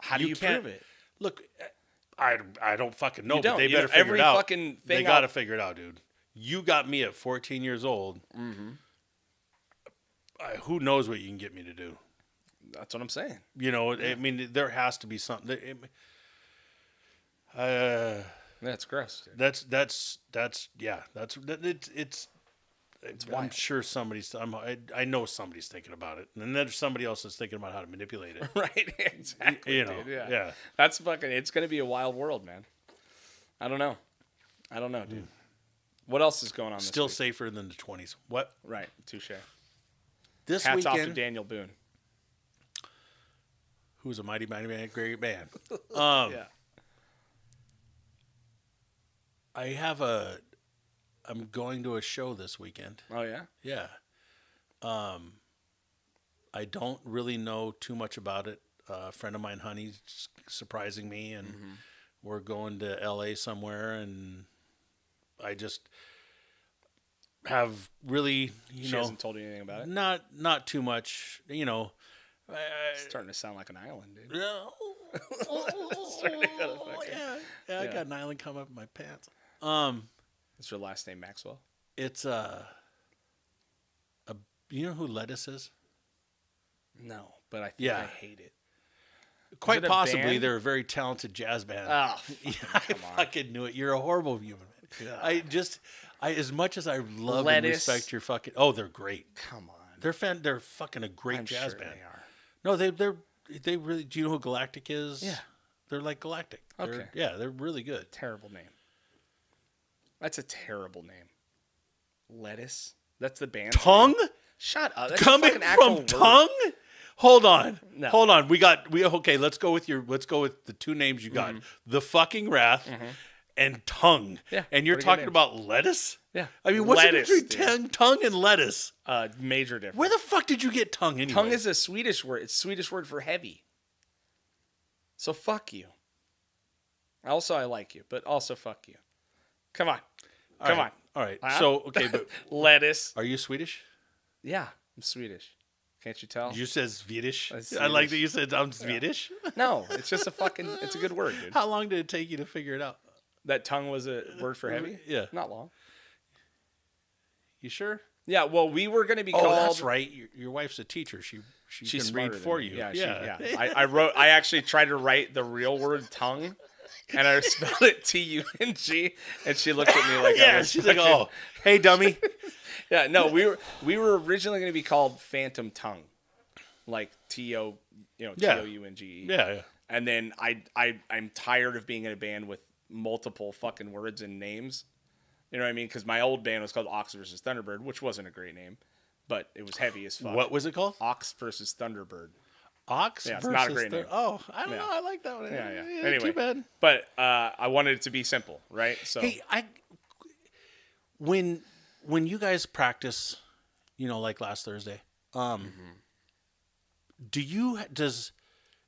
How do you you, prove it? Look, I I don't fucking know, You but don't. they You better know, figure every it out. fucking they got to figure it out, dude. You got me at 14 years old. Mm-hmm. I, who knows what you can get me to do? That's what I'm saying. You know, I mean, there has to be something. that- it- uh, That's gross. Dude. that's that's that's yeah. That's that, it's it's. I'm sure somebody's. I'm, I I know somebody's thinking about it, and then somebody else is thinking about how to manipulate it. right? Exactly. you know, dude. Yeah. yeah. That's fucking. It's gonna be a wild world, man. I don't know. I don't know, dude. What else is going on? This Still week? safer than the 20s. What right. Touche. this Hats off to? Daniel Boone. who's a mighty, mighty, man, great man. Um, Yeah. I have a. I'm going to a show this weekend. Oh yeah. Yeah. Um, I don't really know too much about it. Uh, a friend of mine, Honey's surprising me, and Mm-hmm. we're going to L.A. somewhere, and I just have really, you she know, hasn't told you anything about it. not not too much. You know, It's starting to sound like an island, dude. yeah, yeah, yeah, I got an island come up in my pants. Um, Is your last name Maxwell? it's uh, a you know who Lettuce is? No, but I think Yeah. I hate it. Quite it possibly, they're a very talented jazz band. Oh, yeah, fucking I on. fucking knew it. You're a horrible human. Man. I just, I as much as I love and respect your fucking. Oh, they're great. Come on. They're fan. They're fucking a great I'm jazz sure band. they are. No, they they're they really. Do you know who Galactic is? Yeah. they're like Galactic. They're- Okay. yeah, they're really good. Terrible name. That's a terrible name. Lettuce. That's the band. Tongue Shut up. That's coming from word. tongue. Hold on, No. hold on. We got we okay. Let's go with your. Let's go with the two names you got: the fucking wrath and tongue. Yeah, and you're talking about lettuce. Yeah. I mean, what's Lettuce, the difference between tongue, tongue and lettuce? Uh, major difference. Where the fuck did you get tongue anyway? Tongue is a Swedish word. It's Swedish word for heavy. So fuck you. Also, I like you, but also fuck you. Come on. All Come right, on. All right. Huh? So okay, but Lettuce. are you Swedish? Yeah, I'm Swedish. Can't you tell? You said Swedish. I like that you said I'm Swedish. No, it's just a fucking. It's a good word, dude. How long did it take you to figure it out? That tongue was a word for heavy. Yeah. Not long. You sure? Yeah. Well, we were going to be Oh, called. that's right. Your, your wife's a teacher. She she She's can read for me. you. Yeah. she- yeah. yeah. I, I wrote. I actually tried to write the real word tongue, and I spelled it T U N G, and she looked at me like, I Yeah, was she's like, "Oh, hey, dummy." Yeah, no, we were we were originally going to be called Phantom Tongue, like T O, you know, T. O U N G E. yeah, yeah. And then I I I'm tired of being in a band with multiple fucking words and names. You know what I mean? Because my old band was called Ox versus Thunderbird, which wasn't a great name, but it was heavy as fuck. What was it called? Ox versus Thunderbird. Ox Yeah, it's not a great the- name. Oh, I don't Yeah. know. I like that one. Yeah, yeah. Too Anyway. bad. But uh, I wanted it to be simple, right? So Hey, I when when you guys practice, you know, like last Thursday, um, Mm-hmm. do you does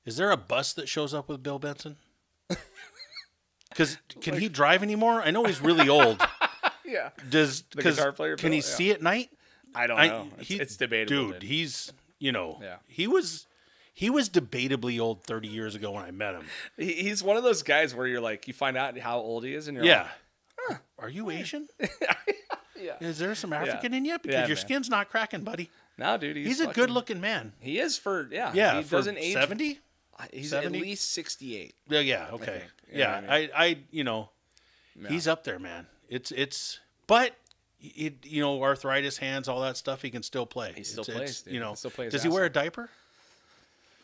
is there a bus that shows up with Bill Benson? Because can he drive anymore? I know he's really old. yeah, Does because guitar player can he Bill? Yeah. see at night? I don't I, know. It's, he- it's debatable, dude. dude. He's you know, Yeah. he was he was debatably old thirty years ago when I met him. He's one of those guys where you're like, you find out how old he is, and you're Yeah. like, Are you Asian? yeah. Is there some African in you? Because Yeah, your man. skin's not cracking, buddy. No, dude, he's, He's, a good looking man. He is for yeah. Yeah, he doesn't age. seventy. Uh, he's 70? at least sixty-eight. Yeah, yeah, okay. think. You know yeah, what I, I, you know, Yeah. he's up there, man. It's, it's, but it, you know, arthritis, hands, all that stuff, he can still play. He still It's- plays, it's, dude. You know, He still plays does he wear a diaper?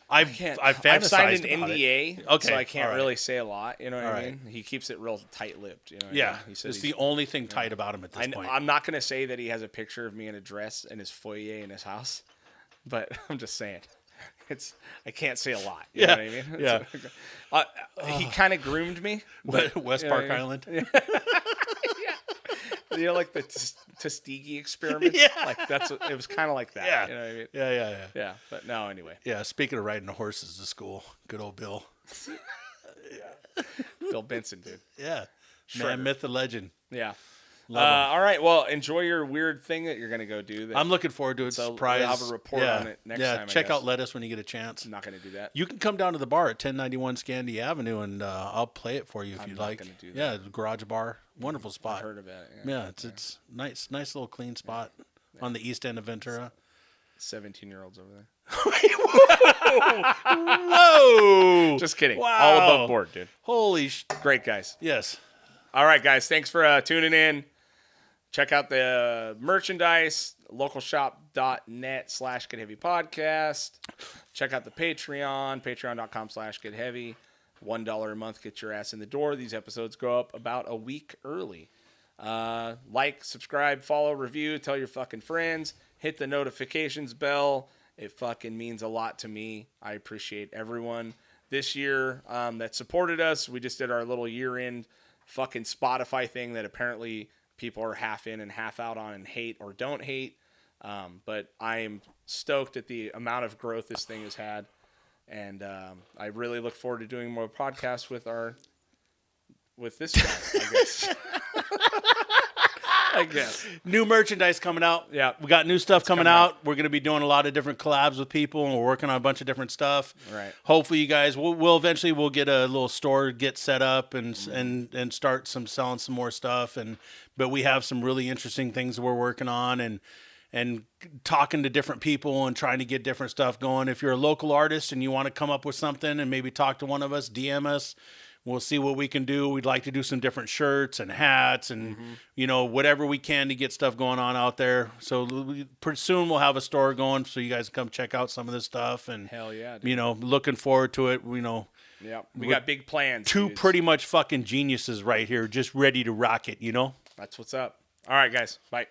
I've, Can't, I've I've signed an it. NDA, Okay, so I can't right. really say a lot. You know what All I right. mean? He keeps it real tight-lipped. You know? Yeah, I mean? he says it's the only thing tight about him at this I, point. am not gonna say that he has a picture of me in a dress in his foyer in his house, but I'm just saying, it's I can't say a lot. You Yeah, know what I mean? yeah. It's- uh, he kind of groomed me, but West you know Park I mean? Island. you know, like the Tus- Tuskegee experiment. Yeah. like that's what, it was kind of like that. Yeah. you know what I mean? Yeah, yeah, yeah. Yeah, but no, anyway, Yeah, speaking of riding the horses to school, good old Bill. yeah. Bill Benson, dude. Yeah. Shredder. Man, myth, and legend. Yeah. Uh, all right. Well, enjoy your weird thing that you're gonna go do. That I'm looking forward to it. So we'll Surprise. have a report yeah. on it next yeah, time, I check out Lettuce when you get a chance. I'm not gonna do that. You can come down to the bar at 1091 Scandia Avenue and uh, I'll play it for you if I'm you'd like. Yeah, the garage bar. Wonderful I've spot. heard about it. Yeah. Yeah, it's it's nice, nice little clean spot on the east end of Ventura. 17 year olds over there. Whoa! Just kidding. Wow. All above board, dude. Holy sh! Great guys. Yes. All right, guys. Thanks for uh, tuning in. Check out the merchandise, localshop.net slash get heavy podcast. Check out the Patreon, patreon.com slash get heavy. $1 a month, get your ass in the door. These episodes go up about a week early. Uh, like, subscribe, follow, review, tell your fucking friends, hit the notifications bell. It fucking means a lot to me. I appreciate everyone this year um, that supported us. We just did our little year end fucking Spotify thing that apparently people are half in and half out on and hate or don't hate. Um, but I am stoked at the amount of growth this thing has had. And um, I really look forward to doing more podcasts with our with this guy, I guess. I guess. New merchandise coming out. Yeah. We got new stuff coming, coming out. out. We're going to be doing a lot of different collabs with people, and we're working on a bunch of different stuff. Right. Hopefully, you guys will we'll eventually we'll get a little store get set up and Mm-hmm. and and start some selling some more stuff. And but we have some really interesting things we're working on and and talking to different people and trying to get different stuff going. If you're a local artist and you want to come up with something and maybe talk to one of us, DM us. We'll see what we can do. We'd like to do some different shirts and hats and Mm-hmm. you know whatever we can to get stuff going on out there. So we, pretty soon we'll have a store going, so you guys can come check out some of this stuff. And Hell yeah. Dude. you know, looking forward to it. You know, Yeah. We got big plans. two dudes. pretty much fucking geniuses right here, just ready to rock it. You know. That's what's up. All right, guys. Bye.